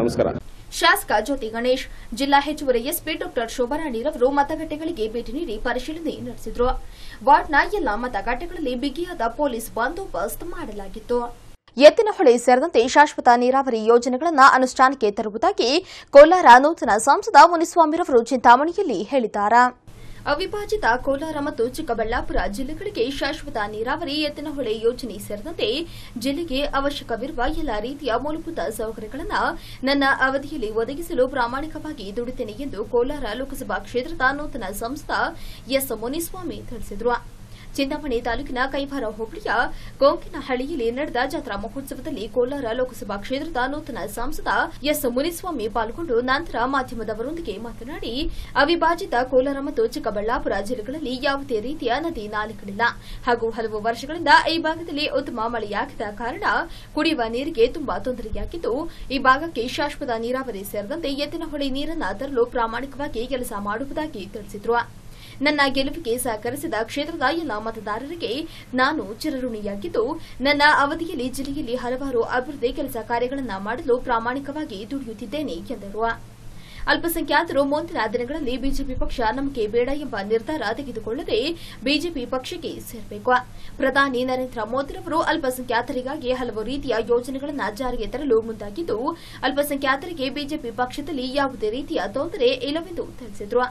ನಮಸ್ಕಾರ. ಶಾಸಕ ಜ್ಯೋತಿ ಗಣೇಶ್, ಜಿಲ್ಲಾ ಹೆಚ್ಚುವರಿ ಎಸ್ಪಿ ಡಾಕ್ಟರ್ ಶೋಭಾರಾಣಿರವರು ಮತಗಟ್ಟೆಗಳಿಗೆ ಭೇಟಿ ನೀಡಿ ಪರಿಶೀಲನೆ ನಡೆಸಿದರು. ವಾರ್ಡ್ನ ಎಲ್ಲಾ ಮತಗಟ್ಟೆಗಳಲ್ಲಿ ಬಿಗಿಯಾದ ಪೊಲೀಸ್ ಬಂದೋಬಸ್ತ್ ಮಾಡಲಾಗಿತ್ತು. ಎತ್ತಿನಹೊಳೆ ಸೇರಿದಂತೆ ಶಾಶ್ವತ ನೀರಾವರಿ ಯೋಜನೆಗಳನ್ನು ಅನುಷ್ಠಾನಕ್ಕೆ ತರುವುದಾಗಿ ಕೋಲಾರ ನೂತನ ಸಂಸದ ಮುನಿಸ್ವಾಮಿರವರು ಚಿಂತಾಮಣಿಯಲ್ಲಿ ಹೇಳಿದ್ದಾರೆ. ಅವಿಭಾಜಿತ ಕೋಲಾರ ಮತ್ತು ಚಿಕ್ಕಬಳ್ಳಾಪುರ ಜಿಲ್ಲೆಗಳಿಗೆ ಶಾಶ್ವತ ನೀರಾವರಿ ಎತ್ತಿನಹೊಳೆ ಯೋಜನೆ ಸೇರಿದಂತೆ ಜಿಲ್ಲೆಗೆ ಅವಶ್ಯಕವಿರುವ ಎಲ್ಲ ರೀತಿಯ ಮೂಲಭೂತ ಸೌಕರ್ಯಗಳನ್ನು ನನ್ನ ಅವಧಿಯಲ್ಲಿ ಒದಗಿಸಲು ಪ್ರಾಮಾಣಿಕವಾಗಿ ದುಡಿತೇನೆ ಎಂದು ಕೋಲಾರ ಲೋಕಸಭಾ ಕ್ಷೇತ್ರದ ನೂತನ ಸಂಸ್ಥಾ ಎಸ್ ಮುನಿಸ್ವಾಮಿ ತಿಳಿಸಿದರು. ಚಿಂತಾಮಣಿ ತಾಲೂಕಿನ ಕೈವಾರ ಹೋಬಳಿಯ ಕೊಂಕಿನಹಳ್ಳಿಯಲ್ಲಿ ನಡೆದ ಜಾತ್ರಾ ಮಹೋತ್ಸವದಲ್ಲಿ ಕೋಲಾರ ಲೋಕಸಭಾ ಕ್ಷೇತ್ರದ ನೂತನ ಸಂಸದ ಎಸ್ ಮುನಿಸ್ವಾಮಿ ಪಾಲ್ಗೊಂಡು ನಂತರ ಮಾಧ್ಯಮದವರೊಂದಿಗೆ ಮಾತನಾಡಿ, ಅವಿಭಾಜಿತ ಕೋಲಾರ ಮತ್ತು ಚಿಕ್ಕಬಳ್ಳಾಪುರ ಜಿಲ್ಲೆಗಳಲ್ಲಿ ಯಾವುದೇ ರೀತಿಯ ನದಿ ನಾಲೆಗಳಿಲ್ಲ. ಹಾಗೂ ಹಲವು ವರ್ಷಗಳಿಂದ ಈ ಭಾಗದಲ್ಲಿ ಉತ್ತಮ ಮಳೆಯಾಗದ ಕಾರಣ ಕುಡಿಯುವ ನೀರಿಗೆ ತುಂಬಾ ತೊಂದರೆಯಾಗಿದ್ದು, ಈ ಭಾಗಕ್ಕೆ ಶಾಶ್ವತ ನೀರಾವರಿ ಸೇರಿದಂತೆ ಎತ್ತಿನಹೊಳೆ ನೀರನ್ನು ತರಲು ಪ್ರಾಮಾಣಿಕವಾಗಿ ಕೆಲಸ ಮಾಡುವುದಾಗಿ ತಿಳಿಸಿದರು. ನನ್ನ ಗೆಲುವಿಗೆ ಸಹಕರಿಸಿದ ಕ್ಷೇತ್ರದ ಎಲ್ಲ ಮತದಾರರಿಗೆ ನಾನು ಚಿರಋಣಿಯಾಗಿದ್ದು, ನನ್ನ ಅವಧಿಯಲ್ಲಿ ಜಿಲ್ಲೆಯಲ್ಲಿ ಹಲವಾರು ಅಭಿವೃದ್ಧಿ ಕೆಲಸ ಕಾರ್ಯಗಳನ್ನು ಮಾಡಲು ಪ್ರಾಮಾಣಿಕವಾಗಿ ದುಡಿಯುತ್ತಿದ್ದೇನೆ, ಎಂದರು. ಅಲ್ಪಸಂಖ್ಯಾತರು ಮುಂದಿನ ದಿನಗಳಲ್ಲಿ ಬಿಜೆಪಿ ಪಕ್ಷ ನಮಗೆ ಬೇಡ ಎಂಬ ನಿರ್ಧಾರ ತೆಗೆದುಕೊಳ್ಳದೆ ಬಿಜೆಪಿ ಪಕ್ಷಕ್ಕೆ ಸೇರಬೇಕು. ಪ್ರಧಾನಿ ನರೇಂದ್ರ ಮೋದಿರವರು ಅಲ್ಪಸಂಖ್ಯಾತರಿಗಾಗಿ ಹಲವು ರೀತಿಯ ಯೋಜನೆಗಳನ್ನು ಜಾರಿಗೆ ತರಲು ಮುಂದಾಗಿದ್ದು, ಅಲ್ಪಸಂಖ್ಯಾತರಿಗೆ ಬಿಜೆಪಿ ಪಕ್ಷದಲ್ಲಿ ಯಾವುದೇ ರೀತಿಯ ತೊಂದರೆ ಇಲ್ಲವೆಂದು ತಿಳಿಸಿದರು.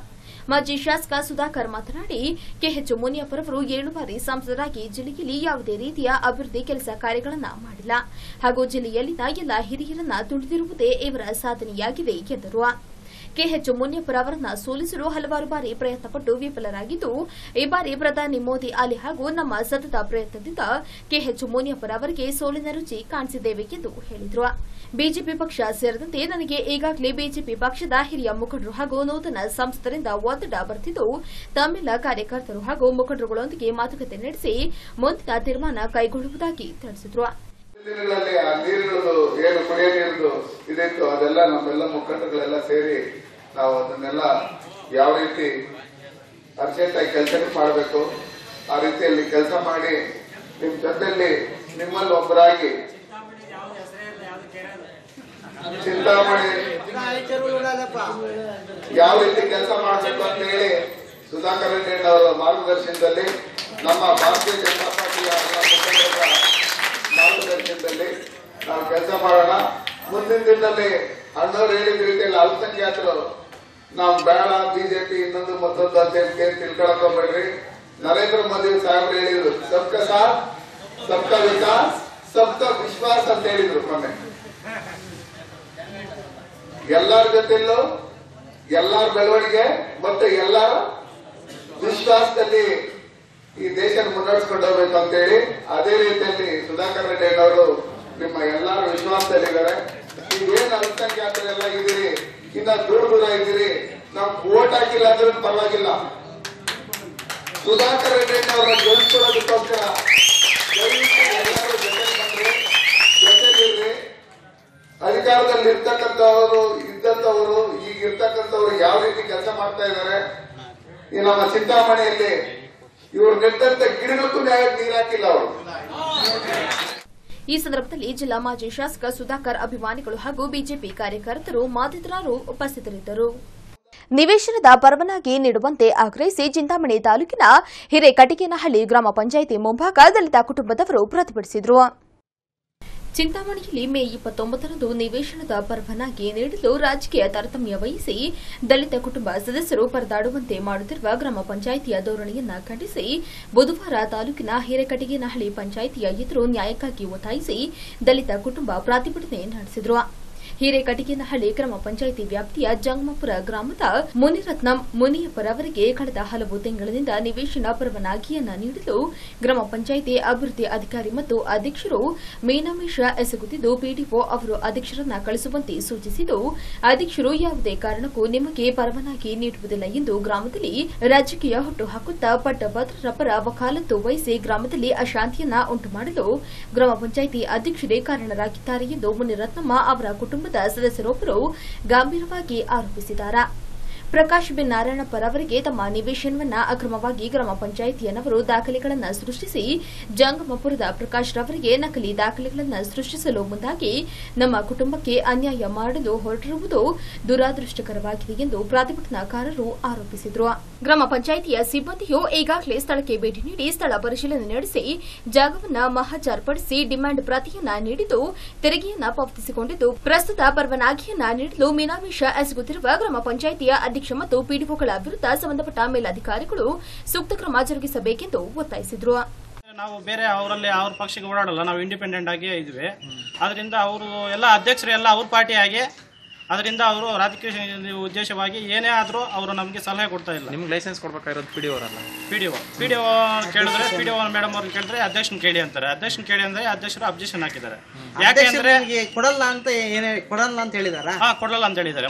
ಮಾಜಿ ಶಾಸಕ ಸುಧಾಕರ್ ಮಾತನಾಡಿ ಕೆಎಚ್ ಮುನಿಯಪ್ಪರವರು ಏಳು ಬಾರಿ ಸಂಸದರಾಗಿ ಜಿಲ್ಲೆಯಲ್ಲಿ ಯಾವುದೇ ರೀತಿಯ ಅಭಿವೃದ್ಧಿ ಕೆಲಸ ಕಾರ್ಯಗಳನ್ನು ಮಾಡಿಲ್ಲ. ಹಾಗೂ ಜಿಲ್ಲೆಯಲ್ಲಿನ ಎಲ್ಲ ಹಿರಿಯರನ್ನ ತುಳಿದಿರುವುದೇ ಇವರ ಸಾಧನೆಯಾಗಿದೆ, ಎಂದರು. ಕೆಎಚ್ ಮುನಿಯಪ್ಪರ ಅವರನ್ನು ಸೋಲಿಸಲು ಹಲವಾರು ಬಾರಿ ಪ್ರಯತ್ನಪಟ್ಟು ವಿಫಲರಾಗಿದ್ದು, ಈ ಬಾರಿ ಪ್ರಧಾನಿ ಮೋದಿ ಅಲಿ ಹಾಗೂ ನಮ್ಮ ಸತತ ಪ್ರಯತ್ನದಿಂದ ಕೆಎಚ್ ಮುನಿಯಪ್ಪರ ಅವರಿಗೆ ಸೋಲಿನ ರುಚಿ ಕಾಣಿಸಿದ್ದೇವೆ ಎಂದು ಹೇಳಿದರು. ಬಿಜೆಪಿ ಪಕ್ಷ ಸೇರಿದಂತೆ ನನಗೆ ಈಗಾಗಲೇ ಬಿಜೆಪಿ ಪಕ್ಷದ ಹಿರಿಯ ಮುಖಂಡರು ಹಾಗೂ ನೂತನ ಸಂಸ್ಥರಿಂದ ಒತ್ತಡ ಬರುತ್ತಿದ್ದು ತಮ್ಮೆಲ್ಲ ಕಾರ್ಯಕರ್ತರು ಹಾಗೂ ಮುಖಂಡರುಗಳೊಂದಿಗೆ ಮಾತುಕತೆ ನಡೆಸಿ ಮುಂದಿನ ತೀರ್ಮಾನ ಕೈಗೊಳ್ಳುವುದಾಗಿ ತಿಳಿಸಿದರು. ದಿನಗಳಲ್ಲಿ ಆ ನೀರುಗಳು ಏನು ಕುಡಿಯೋ ನೀರು ಇದಿತ್ತು, ಅದೆಲ್ಲ ನಮ್ಮೆಲ್ಲ ಮುಖಂಡಗಳೆಲ್ಲ ಸೇರಿ ನಾವು ಅದನ್ನೆಲ್ಲ ಯಾವ ರೀತಿ ಅರ್ಜೆಂಟ್ ಆಗಿ ಕೆಲಸ ಮಾಡಬೇಕು, ಆ ರೀತಿಯಲ್ಲಿ ಕೆಲಸ ಮಾಡಿ ನಿಮ್ಮ ಜೊತೆಯಲ್ಲಿ ನಿಮ್ಮಲ್ಲಿ ಒಬ್ಬರಾಗಿ ಚಿಂತಾಮಣಿ ಯಾವ ರೀತಿ ಕೆಲಸ ಮಾಡಬೇಕು ಅಂತ ಹೇಳಿ ಸುಧಾಕರ್ ರೆಡ್ಡಿ ಅವರ ಮಾರ್ಗದರ್ಶನದಲ್ಲಿ ನಮ್ಮ ಭಾರತೀಯ ಜನತಾ ಪಾರ್ಟಿಯ ದಿನದಲ್ಲಿ ನಾವು ಕೆಲಸ ಮಾಡೋಣ. ಮುಂದಿನ ದಿನದಲ್ಲಿ ಅಣ್ಣವ್ರು ಹೇಳಿದ ರೀತಿಯಲ್ಲಿ ಅಲ್ಪಸಂಖ್ಯಾತರು, ನಾವು ಬೇಡ, ಬಿಜೆಪಿ ಇನ್ನೊಂದು ಮತ್ತೊಂದು ಅಂತ ತಿಳ್ಕೊಳಕ್ ನರೇಂದ್ರ ಮೋದಿ ಸಾಹೇಬ್ರು ಹೇಳಿದ್ರು, ಸಬ್ಕ ಸಾಥ್, ಸಬ್ಕ ವಿಕಾಸ್, ಸಬ್ಕ ವಿಶ್ವಾಸ ಅಂತ ಹೇಳಿದ್ರು ಮೊನ್ನೆ. ಎಲ್ಲರ ಜೊತೆಯಲ್ಲೂ, ಎಲ್ಲರ ಬೆಳವಣಿಗೆ, ಮತ್ತೆ ಎಲ್ಲರ ವಿಶ್ವಾಸದಲ್ಲಿ ಈ ದೇಶ ಮುನ್ನಡೆಸ್ಕೊಂಡು ಹೋಗ್ಬೇಕು ಅಂತೇಳಿ ಅದೇ ರೀತಿಯಲ್ಲಿ ಸುಧಾಕರ್ ರೆಡ್ಡಿ ಅವರು ನಿಮ್ಮ ಎಲ್ಲಾರು ವಿಶ್ವಾಸದಲ್ಲಿದ್ದಾರೆ. ಏನ್ ಅಲ್ಪಸಂಖ್ಯಾತರೆಲ್ಲ ಇದ್ದೀರಿ, ಇನ್ನ ದೂರ ದೂರ ಇದ್ದೀರಿ, ನಾವು ಓಟ್ ಹಾಕಿಲ್ಲ ಅಂದ್ರೆ ಪರವಾಗಿಲ್ಲ. ಸುಧಾಕರ್ ರೆಡ್ಡಿ ಅವರ ಗೆಲ್ಸ್ಕೊಳ್ಳೋದಕ್ಕೋಸ್ಕರ ಎಲ್ಲರೂ ಅಧಿಕಾರದಲ್ಲಿ ಇರ್ತಕ್ಕಂಥವರು, ಇದ್ದಂಥವರು ಈಗ ಇರ್ತಕ್ಕಂಥವ್ರು ಯಾವ ರೀತಿ ಕೆಲಸ ಮಾಡ್ತಾ ಇದ್ದಾರೆ, ಈ ನಮ್ಮ ಚಿಂತಾಮಣಿಯಲ್ಲಿ ಇವ್ರು ನೆಟ್ಟಂತ ನ್ಯಾಯ ನೀರು ಅವರು. ಈ ಸಂದರ್ಭದಲ್ಲಿ ಜಿಲ್ಲಾ ಮಾಜಿ ಶಾಸಕ ಸುಧಾಕರ್ ಅಭಿಮಾನಿಗಳು ಹಾಗೂ ಬಿಜೆಪಿ ಕಾರ್ಯಕರ್ತರು ಮಾತಿತರರು ಉಪಸ್ಥಿತರಿದ್ದರು. ನಿವೇಶನದ ಪರವಾನಗಿ ನೀಡುವಂತೆ ಆಗ್ರಹಿಸಿ ಚಿಂತಾಮಣಿ ತಾಲೂಕಿನ ಹಿರೇಕಟಿಕೇನಹಳ್ಳಿ ಗ್ರಾಮ ಪಂಚಾಯಿತಿ ಮುಂಭಾಗ ದಲಿತ ಕುಟುಂಬದವರು ಪ್ರತಿಭಟಿಸಿದರು. ಚಿಂತಾಮಣಿಯಲ್ಲಿ ಮೇ ಇಪ್ಪತ್ತೊಂಬತ್ತರಂದು ನಿವೇಶನದ ಪರವಾನಗಿ ನೀಡಲು ರಾಜಕೀಯ ತಾರತಮ್ಯ ವಹಿಸಿ ದಲಿತ ಕುಟುಂಬ ಸದಸ್ಯರು ಪರದಾಡುವಂತೆ ಮಾಡುತ್ತಿರುವ ಗ್ರಾಮ ಪಂಚಾಯಿತಿಯ ಧೋರಣೆಯನ್ನು ಖಂಡಿಸಿ ಬುಧವಾರ ತಾಲೂಕಿನ ಹಿರೇಕಟಗಿನಹಳ್ಳಿ ಪಂಚಾಯಿತಿಯ ಎದುರು ನ್ಯಾಯಕ್ಕಾಗಿ ಒತ್ತಾಯಿಸಿ ದಲಿತ ಕುಟುಂಬ ಪ್ರತಿಭಟನೆ ನಡೆಸಿದರು. ಹಿರೇಕಟಿಗೇನಹಳ್ಳಿ ಗ್ರಾಮ ಪಂಚಾಯಿತಿ ವ್ಯಾಪ್ತಿಯ ಜಂಗಮಪುರ ಗ್ರಾಮದ ಮುನಿರತ್ನಂ ಮುನಿಯಪ್ಪರವರಿಗೆ ಕಳೆದ ಹಲವು ತಿಂಗಳಿನಿಂದ ನಿವೇಶನ ಪರವಾನಗಿಯನ್ನ ನೀಡಲು ಗ್ರಾಮ ಪಂಚಾಯಿತಿ ಅಭಿವೃದ್ಧಿ ಅಧಿಕಾರಿ ಮತ್ತು ಅಧ್ಯಕ್ಷರು ಮೀನಾಮೇಷ ಎಸಗುತ್ತಿದ್ದು, ಪಿಡಿಒ ಅವರು ಅಧ್ಯಕ್ಷರನ್ನ ಕಳಿಸುವಂತೆ ಸೂಚಿಸಿದ್ದು, ಅಧ್ಯಕ್ಷರು ಯಾವುದೇ ಕಾರಣಕ್ಕೂ ನಿಮಗೆ ಪರವಾನಗಿ ನೀಡುವುದಿಲ್ಲ ಎಂದು ಗ್ರಾಮದಲ್ಲಿ ರಾಜಕೀಯ ಹುಟ್ಟು ಹಾಕುತ್ತಾ ಪಟ್ಟಭದ್ರರ ಪರ ವಕಾಲತ್ತು ವಹಿಸಿ ಗ್ರಾಮದಲ್ಲಿ ಅಶಾಂತಿಯನ್ನ ಉಂಟು ಮಾಡಲು ಗ್ರಾಮ ಪಂಚಾಯಿತಿ ಅಧ್ಯಕ್ಷರೇ ಕಾರಣರಾಗಿದ್ದಾರೆ ಎಂದು ಮುನಿರತ್ನಮ್ಮ ಅವರ ಕುಟುಂಬದ ಸದಸ್ಯರೊಬ್ಬರು ಗಂಭೀರವಾಗಿ ಆರೋಪಿಸಿದ್ದಾರೆ? ಪ್ರಕಾಶ್ ಬಿ ನಾರಾಯಣಪ್ಪರ್ ಅವರಿಗೆ ತಮ್ಮ ನಿವೇಶನವನ್ನ ಅಕ್ರಮವಾಗಿ ಗ್ರಾಮ ಪಂಚಾಯಿತಿಯನ್ನವರು ದಾಖಲೆಗಳನ್ನು ಸೃಷ್ಟಿಸಿ ಜಂಗಮಪುರದ ಪ್ರಕಾಶ್ ರವರಿಗೆ ನಕಲಿ ದಾಖಲೆಗಳನ್ನು ಸೃಷ್ಟಿಸಲು ಮುಂದಾಗಿ ನಮ್ಮ ಕುಟುಂಬಕ್ಕೆ ಅನ್ಯಾಯ ಮಾಡಲು ಹೊರಟಿರುವುದು ದುರಾದೃಷ್ಟಕರವಾಗಿದೆ ಎಂದು ಪ್ರತಿಭಟನಾಕಾರರು ಆರೋಪಿಸಿದರು. ಗ್ರಾಮ ಪಂಚಾಯಿತಿಯ ಸಿಬ್ಬಂದಿಯು ಈಗಾಗಲೇ ಸ್ಥಳಕ್ಕೆ ಭೇಟಿ ನೀಡಿ ಸ್ಥಳ ಪರಿಶೀಲನೆ ನಡೆಸಿ ಜಾಗವನ್ನ ಮಹಾಜಾರ್ಪಡಿಸಿ ಡಿಮ್ಯಾಂಡ್ ಪ್ರತಿಯನ್ನ ನೀಡಿದ್ದು, ತೆರಿಗೆಯನ್ನ ಪಾವತಿಸಿಕೊಂಡಿದ್ದು, ಪ್ರಸ್ತುತ ಪರವಾನಗಿಯನ್ನ ನೀಡಲು ಮೀನಾಮೇಶ ಎಸಗುತ್ತಿರುವ ಗ್ರಾಮ ಪಂಚಾಯಿತಿಯ ಅಧ್ಯಕ್ಷ ಮತ್ತು ಪಿಡಿಒಗಳ ವಿರುದ್ಧ ಸಂಬಂಧಪಟ್ಟ ಮೇಲಾಧಿಕಾರಿಗಳು ಸೂಕ್ತ ಕ್ರಮ ಜರುಗಿಸಬೇಕೆಂದು ಒತ್ತಾಯಿಸಿದರು. ನಾವು ಬೇರೆ ಅವರಲ್ಲಿ ಅವ್ರ ಪಕ್ಷಕ್ಕೆ ಓಡಾಡಲ್ಲ, ನಾವು ಇಂಡಿಪೆಂಡೆಂಟ್ ಆಗಿ ಇದ್ವಿ. ಅದರಿಂದ ಅವರು ಎಲ್ಲ ಅಧ್ಯಕ್ಷರು ಎಲ್ಲ ಅವ್ರ ಪಾರ್ಟಿಯಾಗಿ ಅದರಿಂದ ಅವರು ರಾಜಕೀಯ ಉದ್ದೇಶವಾಗಿ ಏನೇ ಆದರೂ ಅವರು ನಮಗೆ ಸಲಹೆ ಕೊಡ್ತಾ ಇಲ್ಲ. ನಿಮ್ಗೆ ಲೈಸೆನ್ಸ್ ಕೊಡ್ಬೇಕಾಗಿರೋದು ಪಿ ಡಿ ಅವರಲ್ಲ? P D O P D O ಕೇಳಿದ್ರೆ ಪಿ ಡಿ ಒ ಮೇಡಮ್ ಅವ್ರನ್ನ ಕೇಳಿದ್ರೆ ಅಧ್ಯಕ್ಷನ ಕೇಳಿ ಅಂತಾರೆ. ಅಧ್ಯಕ್ಷನ ಕೇಳಿ ಅಂದ್ರೆ ಅಧ್ಯಕ್ಷರು ಅಬ್ಜೆಕ್ಷನ್ ಹಾಕಿದ್ದಾರೆ. ಯಾಕೆ ಅಂದ್ರೆ ನಿಮ್ಗೆ ಕೊಡಲ್ಲ ಅಂತ ಏನೇ ಕೊಡಲ್ಲ ಅಂತ ಹೇಳಿದಾರೆ? ಹಾ ಕೊಡಲ್ಲ ಅಂತ ಹೇಳಿದ್ದಾರೆ.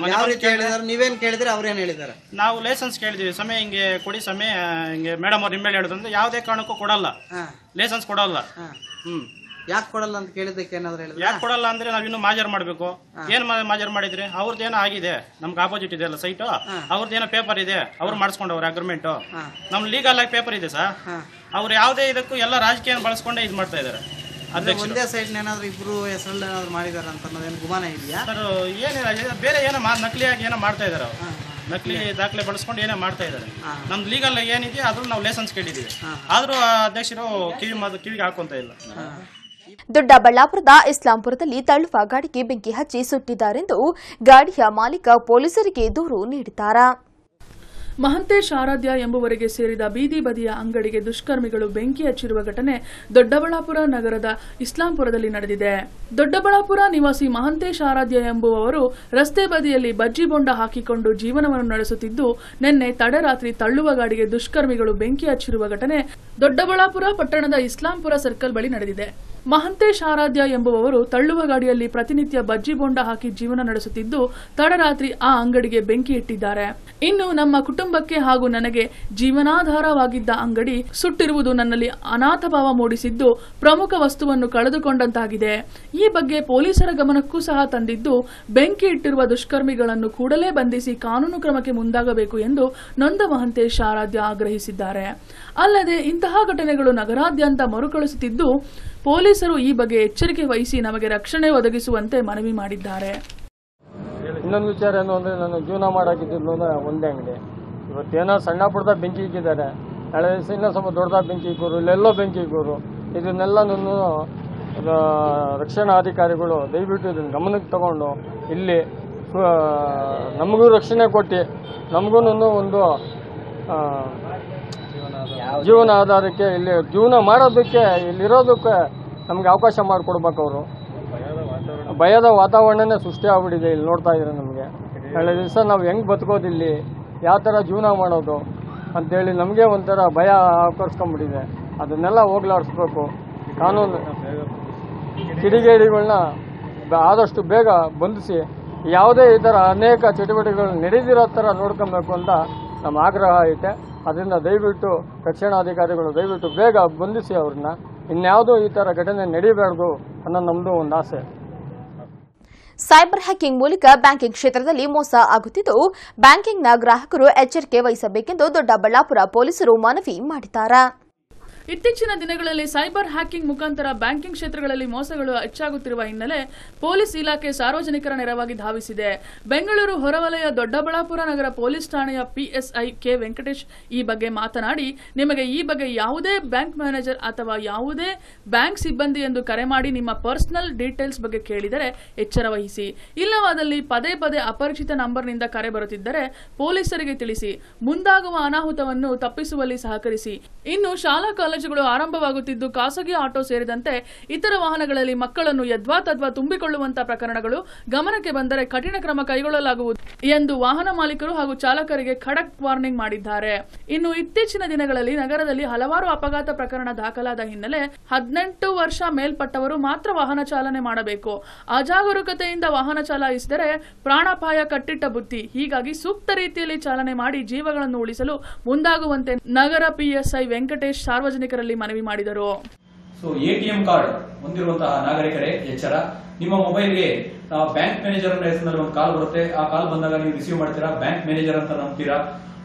ನೀವೇನ್ ಕೇಳಿದ್ರೆ ಅವ್ರೇನ್ ಹೇಳಿದ್ದಾರೆ ನಾವು ಲೈಸೆನ್ಸ್ ಕೇಳಿದೀವಿ. ಸಮಯ ಹಿಂಗೆ ಕೊಡಿ ಸಮಯ ಹಿಂಗೆ ಮೇಡಮ್ ಅವ್ರು ನಿಮ್ಮೇಲೆ ಹೇಳಿದ್ರೆ ಯಾವುದೇ ಕಾರಣಕ್ಕೂ ಕೊಡಲ್ಲ. ಲೈಸೆನ್ಸ್ ಕೊಡಲ್ಲ. ಹ್ಮ್. ಯಾಕೆ ಕೊಡಲ್ಲ ಅಂತ ಕೇಳಿದ್ದಕ್ಕೆ ಏನಾದ್ರು ಹೇಳಿದ್ರೆ? ಯಾಕೆ ಕೊಡಲ್ಲ ಅಂದ್ರೆ ನಾವ್ ಇನ್ನು ಮಾಜರ್ ಮಾಡ್ಬೇಕು. ಏನ್ ಮಾಜರ್ ಮಾಡಿದ್ರಿ? ಅವ್ರದ್ದು ಏನೋ ಆಗಿದೆ. ನಮ್ಗೆ ಆಪೋಸಿಟ್ ಇದೆ ಅಲ್ಲ ಸೈಟ್ ಅವ್ರದ್ದು ಏನೋ ಪೇಪರ್ ಇದೆ. ಅವ್ರು ಮಾಡಿಸ್ಕೊಂಡವ್ರೆ ಅಗ್ರಿಮೆಂಟ್ ನಮ್ ಲೀಗಲ್ ಆಗಿ ಪೇಪರ್ ಇದೆ ಸರ್ ಅವ್ರು ಯಾವುದೇ ಇದಕ್ಕೂ ಎಲ್ಲ ರಾಜಕೀಯ ಬಳಸ್ಕೊಂಡೇ ಇದು ಮಾಡ್ತಾ ಇದಾರೆ. ಒಂದೇ ಸೈಡ್ ಏನಾದ್ರು ಇಬ್ರು ಹೆಸರಲ್ಲಿ ಏನಾದ್ರು ಮಾಡಿದಾರ ಅಂತ ಅನ್ನೋದೇನು ಗುಮಾನ ಇದೆಯಾ? ಸರ್ ಏನಿಲ್ಲ ಬೇರೆ ಏನೋ ನಕಲಿಯಾಗಿ ಏನೋ ಮಾಡ್ತಾ ಇದಾರೆ ಅವ್ರು. ನಕಲಿ ದಾಖಲೆ ಬಳಸ್ಕೊಂಡು ಏನೇ ಮಾಡ್ತಾ ಇದಾರೆ. ನಮ್ದು ಲೀಗಲ್ ಏನಿದೆ ಅದ್ರ ನಾವು ಲೈಸೆನ್ಸ್ ಕೇಳಿದೀವಿ. ಆದ್ರೂ ಆ ಅಧ್ಯಕ್ಷರು ಕಿವಿ ಮಾತು ಕಿವಿಗೆ ಹಾಕೊಂತ ಇಲ್ಲ. ದೊಡ್ಡಬಳ್ಳಾಪುರದ ಇಸ್ಲಾಂಪುರದಲ್ಲಿ ತಳ್ಳುವ ಗಾಡಿಗೆ ಬೆಂಕಿ ಹಚ್ಚಿ ಸುಟ್ಟಿದ್ದಾರೆಂದು ಗಾಡಿಯ ಮಾಲೀಕ ಪೊಲೀಸರಿಗೆ ದೂರು ನೀಡಿದ್ದಾರೆ. ಮಹಂತೇಶ್ ಆರಾಧ್ಯ ಎಂಬುವರಿಗೆ ಸೇರಿದ ಬೀದಿ ಬದಿಯ ಅಂಗಡಿಗೆ ದುಷ್ಕರ್ಮಿಗಳು ಬೆಂಕಿ ಹಚ್ಚಿರುವ ಘಟನೆ ದೊಡ್ಡಬಳ್ಳಾಪುರ ನಗರದ ಇಸ್ಲಾಂಪುರದಲ್ಲಿ ನಡೆದಿದೆ. ದೊಡ್ಡಬಳ್ಳಾಪುರ ನಿವಾಸಿ ಮಹಂತೇಶ್ ಆರಾಧ್ಯ ಎಂಬುವವರು ರಸ್ತೆ ಬದಿಯಲ್ಲಿ ಬಜ್ಜಿ ಬೊಂಡ ಹಾಕಿಕೊಂಡು ಜೀವನವನ್ನು ನಡೆಸುತ್ತಿದ್ದು, ನಿನ್ನೆ ತಡರಾತ್ರಿ ತಳ್ಳುವ ಗಾಡಿಗೆ ದುಷ್ಕರ್ಮಿಗಳು ಬೆಂಕಿ ಹಚ್ಚಿರುವ ಘಟನೆ ದೊಡ್ಡಬಳ್ಳಾಪುರ ಪಟ್ಟಣದ ಇಸ್ಲಾಂಪುರ ಸರ್ಕಲ್ ಬಳಿ ನಡೆದಿದೆ. ಮಹಂತೇಶ್ ಆರಾಧ್ಯ ಎಂಬುವವರು ತಳ್ಳುವ ಗಾಡಿಯಲ್ಲಿ ಪ್ರತಿನಿತ್ಯ ಬಜ್ಜಿ ಬೊಂಡ ಹಾಕಿ ಜೀವನ ನಡೆಸುತ್ತಿದ್ದು, ತಡರಾತ್ರಿ ಆ ಅಂಗಡಿಗೆ ಬೆಂಕಿ ಇಟ್ಟಿದ್ದಾರೆ. ಇನ್ನು ನಮ್ಮ ಕುಟುಂಬಕ್ಕೆ ಹಾಗೂ ನನಗೆ ಜೀವನಾಧಾರವಾಗಿದ್ದ ಅಂಗಡಿ ಸುಟ್ಟಿರುವುದು ನನ್ನಲ್ಲಿ ಅನಾಥಭಾವ ಮೂಡಿಸಿದ್ದು, ಪ್ರಮುಖ ವಸ್ತುವನ್ನು ಕಳೆದುಕೊಂಡಂತಾಗಿದೆ. ಈ ಬಗ್ಗೆ ಪೊಲೀಸರ ಗಮನಕ್ಕೂ ಸಹ ತಂದಿದ್ದು, ಬೆಂಕಿ ಇಟ್ಟಿರುವ ದುಷ್ಕರ್ಮಿಗಳನ್ನು ಕೂಡಲೇ ಬಂಧಿಸಿ ಕಾನೂನು ಕ್ರಮಕ್ಕೆ ಮುಂದಾಗಬೇಕು ಎಂದು ನೊಂದ ಮಹಂತೇಶ್ ಆರಾಧ್ಯ ಆಗ್ರಹಿಸಿದ್ದಾರೆ. ಅಲ್ಲದೆ ಇಂತಹ ಘಟನೆಗಳು ನಗರಾದ್ಯಂತ ಮರುಕಳಿಸುತ್ತಿದ್ದು ಪೊಲೀಸರು ಈ ಬಗ್ಗೆ ಎಚ್ಚರಿಕೆ ವಹಿಸಿ ನಮಗೆ ರಕ್ಷಣೆ ಒದಗಿಸುವಂತೆ ಮನವಿ ಮಾಡಿದ್ದಾರೆ. ಇನ್ನೊಂದು ವಿಚಾರ ಏನು ಅಂದರೆ ನಾನು ಜೀವನ ಮಾಡಾಕಿದ್ದು ಒಂದೇ ಅಂಗಡಿ. ಇವತ್ತೇನೋ ಸಣ್ಣ ಪುಟ್ಟದ ಬೆಂಕಿ ಇಕ್ಕಿದ್ದಾರೆ. ನಾಳೆ ಇನ್ನೂ ಸ್ವಲ್ಪ ದೊಡ್ಡದಾದ ಬೆಂಕಿ ಇಕ್ಕೋರು ಇಲ್ಲೆಲ್ಲೋ ಬೆಂಕಿ ಇಕ್ಕೋರು. ಇದನ್ನೆಲ್ಲನೂ ರಕ್ಷಣಾಧಿಕಾರಿಗಳು ದಯವಿಟ್ಟು ಇದನ್ನು ಗಮನಕ್ಕೆ ತಗೊಂಡು ಇಲ್ಲಿ ನಮಗೂ ರಕ್ಷಣೆ ಕೊಟ್ಟು ನಮಗೂ ಒಂದು ಜೀವನ ಆಧಾರಕ್ಕೆ ಇಲ್ಲಿ ಜೀವನ ಮಾಡೋದಕ್ಕೆ ಇಲ್ಲಿರೋದಕ್ಕೆ ನಮ್ಗೆ ಅವಕಾಶ ಮಾಡಿಕೊಡ್ಬೇಕು ಅವರು. ಭಯದ ವಾತಾವರಣನೇ ಸೃಷ್ಟಿ ಆಗ್ಬಿಟ್ಟಿದೆ ಇಲ್ಲಿ ನೋಡ್ತಾ ಇದ್ರೆ ನಮಗೆ. ನಾಳೆ ದಿವಸ ನಾವು ಹೆಂಗೆ ಬದುಕೋದಿಲ್ಲಿ ಯಾವ ಥರ ಜೀವನ ಮಾಡೋದು? ಅಂತೇಳಿ ನಮಗೆ ಒಂಥರ ಭಯ ಆಕರ್ಸ್ಕೊಂಡ್ಬಿಟ್ಟಿದೆ ಅದನ್ನೆಲ್ಲ ಹೋಗ್ಲಾಡಿಸ್ಬೇಕು ಕಾನೂನು ಕಿಡಿಗೇಡಿಗಳನ್ನ ಆದಷ್ಟು ಬೇಗ ಬಂಧಿಸಿ ಯಾವುದೇ ಈ ಥರ ಅನೇಕ ಚಟುವಟಿಕೆಗಳು ನಡೆದಿರೋ ಥರ ನೋಡ್ಕೊಬೇಕು ಅಂತ ನಮ್ಮ ಆಗ್ರಹ ಐತೆ. ಅದರಿಂದ ದಯವಿಟ್ಟು ರಕ್ಷಣಾಧಿಕಾರಿಗಳು ದಯವಿಟ್ಟು ಬೇಗ ಬಂಧಿಸಿ ಅವ್ರನ್ನ. ಇನ್ಯಾವುದೋ ಈ ಥರ ಘಟನೆ ನಡೀಬಾರ್ದು ಅನ್ನೋ ನಮ್ಮದು ಒಂದು ಆಸೆ. ಸೈಬರ್ ಹ್ಯಾಕಿಂಗ್ ಮೂಲಕ ಬ್ಯಾಂಕಿಂಗ್ ಕ್ಷೇತ್ರದಲ್ಲಿ ಮೋಸ ಆಗುತ್ತಿದ್ದು, ಬ್ಯಾಂಕಿಂಗ್ನ ಗ್ರಾಹಕರು ಎಚ್ಚರಿಕೆ ವಹಿಸಬೇಕೆಂದು ದೊಡ್ಡಬಳ್ಳಾಪುರ ಪೊಲೀಸರು ಮನವಿ ಮಾಡಿದ್ದಾರೆ. ಇತ್ತೀಚಿನ ದಿನಗಳಲ್ಲಿ ಸೈಬರ್ ಹ್ಯಾಕಿಂಗ್ ಮುಖಾಂತರ ಬ್ಯಾಂಕಿಂಗ್ ಕ್ಷೇತ್ರಗಳಲ್ಲಿ ಮೋಸಗಳು ಹೆಚ್ಚಾಗುತ್ತಿರುವ ಹಿನ್ನೆಲೆ ಪೊಲೀಸ್ ಇಲಾಖೆ ಸಾರ್ವಜನಿಕರ ನೆರವಾಗಿ ಧಾವಿಸಿದೆ. ಬೆಂಗಳೂರು ಹೊರವಲಯ ದೊಡ್ಡಬಳ್ಳಾಪುರ ನಗರ ಪೊಲೀಸ್ ಠಾಣೆಯ ಪಿಎಸ್ಐ ಕೆ ವೆಂಕಟೇಶ್ ಈ ಬಗ್ಗೆ ಮಾತನಾಡಿ, ನಿಮಗೆ ಈ ಬಗ್ಗೆ ಯಾವುದೇ ಬ್ಯಾಂಕ್ ಮ್ಯಾನೇಜರ್ ಅಥವಾ ಯಾವುದೇ ಬ್ಯಾಂಕ್ ಸಿಬ್ಬಂದಿ ಎಂದು ಕರೆ ಮಾಡಿ ನಿಮ್ಮ ಪರ್ಸನಲ್ ಡೀಟೇಲ್ಸ್ ಬಗ್ಗೆ ಕೇಳಿದರೆ ಎಚ್ಚರ ವಹಿಸಿ. ಇಲ್ಲವಾದಲ್ಲಿ ಪದೇ ಪದೇ ಅಪರಿಚಿತ ನಂಬರ್ನಿಂದ ಕರೆ ಬರುತ್ತಿದ್ದರೆ ಪೊಲೀಸರಿಗೆ ತಿಳಿಸಿ. ಮುಂದಾಗುವ ಅನಾಹುತವನ್ನು ತಪ್ಪಿಸುವಲ್ಲಿ ಸಹಕರಿಸಿ. ಇನ್ನು ಶಾಲಾ ಕಾಲೇಜುಗಳು ಆರಂಭವಾಗುತ್ತಿದ್ದು ಖಾಸಗಿ ಆಟೋ ಸೇರಿದಂತೆ ಇತರ ವಾಹನಗಳಲ್ಲಿ ಮಕ್ಕಳನ್ನು ಯದ್ವಾತದ್ವಾ ತುಂಬಿಕೊಳ್ಳುವಂತಹ ಪ್ರಕರಣಗಳು ಗಮನಕ್ಕೆ ಬಂದರೆ ಕಠಿಣ ಕ್ರಮ ಕೈಗೊಳ್ಳಲಾಗುವುದು ಎಂದು ವಾಹನ ಮಾಲೀಕರು ಹಾಗೂ ಚಾಲಕರಿಗೆ ಖಡಕ್ ವಾರ್ನಿಂಗ್ ಮಾಡಿದ್ದಾರೆ. ಇನ್ನು ಇತ್ತೀಚಿನ ದಿನಗಳಲ್ಲಿ ನಗರದಲ್ಲಿ ಹಲವಾರು ಅಪಘಾತ ಪ್ರಕರಣ ದಾಖಲಾದ ಹಿನ್ನೆಲೆ ಹದಿನೆಂಟು ವರ್ಷ ಮೇಲ್ಪಟ್ಟವರು ಮಾತ್ರ ವಾಹನ ಚಾಲನೆ ಮಾಡಬೇಕು. ಅಜಾಗರೂಕತೆಯಿಂದ ವಾಹನ ಚಲಾಯಿಸಿದರೆ ಪ್ರಾಣಾಪಾಯ ಕಟ್ಟಿಟ್ಟ ಬುತ್ತಿ ಹೀಗಾಗಿ ಸೂಕ್ತ ರೀತಿಯಲ್ಲಿ ಚಾಲನೆ ಮಾಡಿ ಜೀವಗಳನ್ನು ಉಳಿಸಲು ಮುಂದಾಗುವಂತೆ ನಗರ ಪಿಎಸ್ಐ ವೆಂಕಟೇಶ್ ಸಾರ್ವಜನಿಕರಲ್ಲಿ ಮನವಿ ಮಾಡಿದರು. ಸೊ ಎಟಿಎಂ ಕಾರ್ಡ್ ಹೊಂದಿರುವಂತಹ ನಾಗರಿಕರೇ, ಎಚ್ಚರ. ನಿಮ್ಮ ಮೊಬೈಲ್ಗೆ ಬ್ಯಾಂಕ್ ಮ್ಯಾನೇಜರ್ ಹೆಸರಿನಲ್ಲಿ ಒಂದು ಕಾಲ್ ಬರುತ್ತೆ. ಆ ಕಾಲ್ ಬಂದಾಗ ನೀವು ರಿಸೀವ್ ಮಾಡ್ತೀರಾ? ಬ್ಯಾಂಕ್ ಮ್ಯಾನೇಜರ್ ಅಂತ ನಂಬ್ತೀರಾ?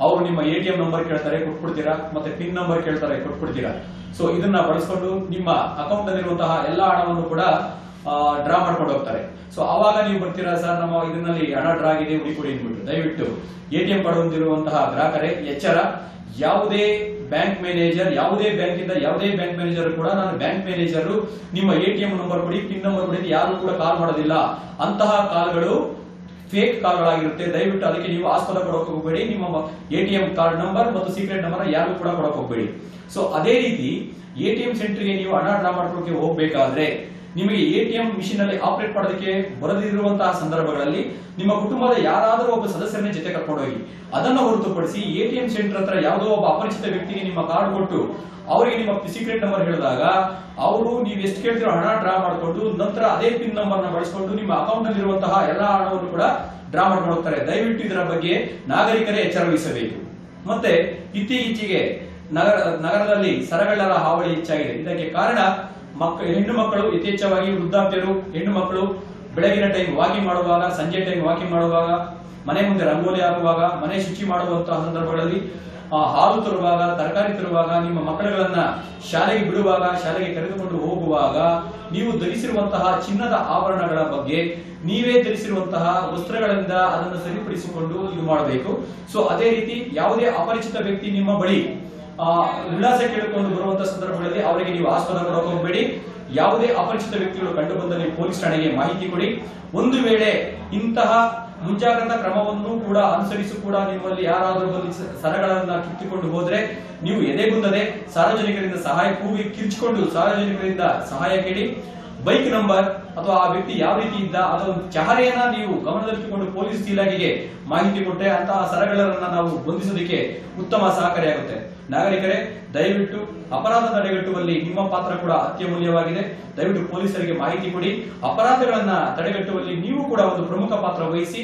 ಅವರು ನಿಮ್ಮ ಎಟಿಎಂ ನಂಬರ್ ಕೇಳ್ತಾರೆ, ಕೊಟ್ಬಿಡ್ತೀರಾ? ಮತ್ತೆ ಪಿನ್ ನಂಬರ್ ಕೇಳ್ತಾರೆ, ಕೊಟ್ಬಿಡ್ತೀರಾ? ಸೊ ಇದನ್ನ ಬಳಸ್ಕೊಂಡು ನಿಮ್ಮ ಅಕೌಂಟ್ ನಲ್ಲಿರುವಂತಹ ಎಲ್ಲಾ ಹಣವನ್ನು ಕೂಡ ಡ್ರಾ ಮಾಡ್ಕೊಂಡು ಹೋಗ್ತಾರೆ. ಸೊ ಅವಾಗ ನೀವು ಬರ್ತೀರಾ, ಸರ್, ನಮ್ಮ ಇದರಲ್ಲಿ ಹಣ ಡ್ರಾ ಆಗಿದೆ ಉಳಿಕೊಡಿ ಅಂದ್ಬಿಟ್ಟು. ದಯವಿಟ್ಟು ಎಟಿಎಂ ಕಾರ್ಡ್ ಹೊಂದಿರುವಂತಹ ಗ್ರಾಹಕರೇ, ಎಚ್ಚರ. ಯಾವುದೇ ಬ್ಯಾಂಕ್ ಮ್ಯಾನೇಜರ್, ಯಾವುದೇ ಬ್ಯಾಂಕ್ ಇಂದ ಯಾವುದೇ ಬ್ಯಾಂಕ್ ಮ್ಯಾನೇಜರ್ ಕೂಡ ನಾನು ಬ್ಯಾಂಕ್ ಮ್ಯಾನೇಜರ್, ನಿಮ್ಮ ಎಟಿಎಂ ನಂಬರ್ ಕೊಡಿ, ಪಿನ್ ನಂಬರ್ ಕೊಡಿ ಯಾರು ಕೂಡ ಕಾಲ್ ಮಾಡೋದಿಲ್ಲ. ಅಂತಹ ಕಾಲ್ಗಳು ಫೇಕ್ ಕಾಲ್ಗಳಾಗಿರುತ್ತೆ. ದಯವಿಟ್ಟು ಅದಕ್ಕೆ ನೀವು ಆಸ್ಪದ ಕೊಡಕ್ಕೆ ಹೋಗಬೇಡಿ. ನಿಮ್ಮ ಎಟಿಎಂ ಕಾರ್ಡ್ ನಂಬರ್ ಮತ್ತು ಸೀಕ್ರೆಟ್ ನಂಬರ್ ಯಾರು ಕೂಡ ಕೊಡೋಕೆ ಹೋಗಬೇಡಿ. ಸೊ ಅದೇ ರೀತಿ ಎಟಿಎಂ ಸೆಂಟರ್ಗೆ ನೀವು ಹಣ ಡ್ರಾ ಮಾಡ್ಕೊಳಕ್ಕೆ ಹೋಗ್ಬೇಕಾದ್ರೆ ನಿಮಗೆ ಎಟಿಎಂ ಮಿಷಿನ್ ಅಲ್ಲಿ ಆಪರೇಟ್ ಮಾಡೋದಕ್ಕೆ ಬರದಿರುವಂತಹ ಸಂದರ್ಭಗಳಲ್ಲಿ ನಿಮ್ಮ ಕುಟುಂಬದ ಯಾರಾದರೂ ಒಬ್ಬ ಸದಸ್ಯರನ್ನೇ ಜೊತೆ ಕರ್ಕೊಂಡೋಗಿ ಅದನ್ನ ಹೊರತುಪಡಿಸಿ ಎಟಿಎಂ ಸೆಂಟರ್ ಹತ್ರ ಯಾವುದೋ ಒಬ್ಬ ಅಪರಿಚಿತ ವ್ಯಕ್ತಿಗೆ ನಿಮ್ಮ ಕಾರ್ಡ್ ಕೊಟ್ಟು ಅವರಿಗೆ ನಿಮ್ಮ ಸೀಕ್ರೆಟ್ ನಂಬರ್ ಹೇಳಿದಾಗ ಅವರು ನೀವು ಎಷ್ಟು ಕೇಳ್ತಿರೋ ಹಣ ಡ್ರಾ ಮಾಡಿಕೊಂಡು ನಂತರ ಅದೇ ಪಿನ್ ನಂಬರ್ನ ಬಳಸಿಕೊಂಡು ನಿಮ್ಮ ಅಕೌಂಟ್ ನಲ್ಲಿರುವಂತಹ ಎಲ್ಲಾ ಹಣವನ್ನು ಕೂಡ ಡ್ರಾ ಮಾಡ್ಕೊಂಡು ಹೋಗ್ತಾರೆ. ದಯವಿಟ್ಟು ಇದರ ಬಗ್ಗೆ ನಾಗರಿಕರೇ ಎಚ್ಚರ ವಹಿಸಬೇಕು. ಮತ್ತೆ ಇತ್ತೀಚೆಗೆ ನಗರ, ನಗರದಲ್ಲಿ ಸರಗಳ್ಳರ ಹಾವಳಿ ಹೆಚ್ಚಾಗಿದೆ. ಇದಕ್ಕೆ ಕಾರಣ ಮಕ್ಕ ಹೆಣ್ಣು ಮಕ್ಕಳು ಯಥೇಚ್ಛವಾಗಿ ವೃದ್ಧಾಪ್ಯರು, ಹೆಣ್ಣು ಮಕ್ಕಳು ಬೆಳಗಿನ ಟೈಮ್ ವಾಕಿಂಗ್ ಮಾಡುವಾಗ, ಸಂಜೆ ಟೈಮ್ ವಾಕಿಂಗ್ ಮಾಡುವಾಗ, ಮನೆ ಮುಂದೆ ರಂಗೋಲಿ ಹಾಕುವಾಗ, ಮನೆ ಶುಚಿ ಮಾಡುವಂತಹ ಸಂದರ್ಭಗಳಲ್ಲಿ ಹಾಲು ತರುವಾಗ, ತರಕಾರಿ ತರುವಾಗ, ನಿಮ್ಮ ಮಕ್ಕಳುಗಳನ್ನ ಶಾಲೆಗೆ ಬಿಡುವಾಗ, ಶಾಲೆಗೆ ಕರೆದುಕೊಂಡು ಹೋಗುವಾಗ, ನೀವು ಧರಿಸಿರುವಂತಹ ಚಿನ್ನದ ಆಭರಣಗಳ ಬಗ್ಗೆ ನೀವೇ ಧರಿಸಿರುವಂತಹ ವಸ್ತ್ರಗಳಿಂದ ಅದನ್ನು ಸರಿಪಡಿಸಿಕೊಂಡು ಇದು ಮಾಡಬೇಕು. ಸೊ ಅದೇ ರೀತಿ ಯಾವುದೇ ಅಪರಿಚಿತ ವ್ಯಕ್ತಿ ನಿಮ್ಮ ಬಳಿ ವಿಳಾಸ ಕೇಳಿಕೊಂಡು ಬರುವಂತಹ ಸಂದರ್ಭಗಳಲ್ಲಿ ಅವರಿಗೆ ನೀವು ಆಸ್ಪದ ಕೊಡೋಕೆ ಹೋಗಬೇಡಿ ಯಾವುದೇ ಅಪರಿಚಿತ ವ್ಯಕ್ತಿಗಳು ಕಂಡು ಬಂದಲ್ಲಿ ಪೊಲೀಸ್ ಠಾಣೆಗೆ ಮಾಹಿತಿ ಕೊಡಿ. ಒಂದು ವೇಳೆ ಇಂತಹ ಮುಂಜಾಗ್ರತಾ ಕ್ರಮವನ್ನು ಕೂಡ ಅನುಸರಿಸಿ ಕೂಡ ನಿಮ್ಮಲ್ಲಿ ಯಾರಾದರೂ ಬಂದು ಸರಗಳನ್ನ ಕಿತ್ತುಕೊಂಡು ಹೋದ್ರೆ ನೀವು ಎದೆಗುಂದದೆ ಸಾರ್ವಜನಿಕರಿಂದ ಸಹಾಯ ಕೂಗಿ ಕಿರ್ಚಿಕೊಂಡು ಸಾರ್ವಜನಿಕರಿಂದ ಸಹಾಯ ಕೇಳಿ. ಬೈಕ್ ನಂಬರ್ ಅಥವಾ ಆ ವ್ಯಕ್ತಿ ಯಾವ ರೀತಿ ಇದ್ದ ಅದರ ಚಹರೆಯನ್ನ ನೀವು ಗಮನದಲ್ಲಿಟ್ಟುಕೊಂಡು ಪೊಲೀಸ್ ಇಲಾಖೆಗೆ ಮಾಹಿತಿ ಕೊಟ್ಟರೆ ಅಂತಹ ಸರಗಳನ್ನ ನಾವು ಬಂಧಿಸೋದಕ್ಕೆ ಉತ್ತಮ ಸಹಕಾರಿಯಾಗುತ್ತೆ. ನಾಗರಿಕರೇ, ದಯವಿಟ್ಟು ಅಪರಾಧ ತಡೆಗಟ್ಟುವಲ್ಲಿ ನಿಮ್ಮ ಪಾತ್ರ ಕೂಡ ಅತ್ಯಮೂಲ್ಯವಾಗಿದೆ. ದಯವಿಟ್ಟು ಪೊಲೀಸರಿಗೆ ಮಾಹಿತಿ ಕೊಡಿ. ಅಪರಾಧಗಳನ್ನ ತಡೆಗಟ್ಟುವಲ್ಲಿ ನೀವು ಕೂಡ ಒಂದು ಪ್ರಮುಖ ಪಾತ್ರ ವಹಿಸಿ.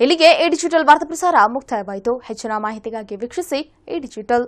ಇಲ್ಲಿಗೆ ಎ ಡಿಜಿಟಲ್ ವಾರ್ತಾ ಪ್ರಸಾರ ಮುಕ್ತಾಯವಾಯಿತು. ಹೆಚ್ಚಿನ ಮಾಹಿತಿಗಾಗಿ ವೀಕ್ಷಿಸಿ ಎ ಡಿಜಿಟಲ್.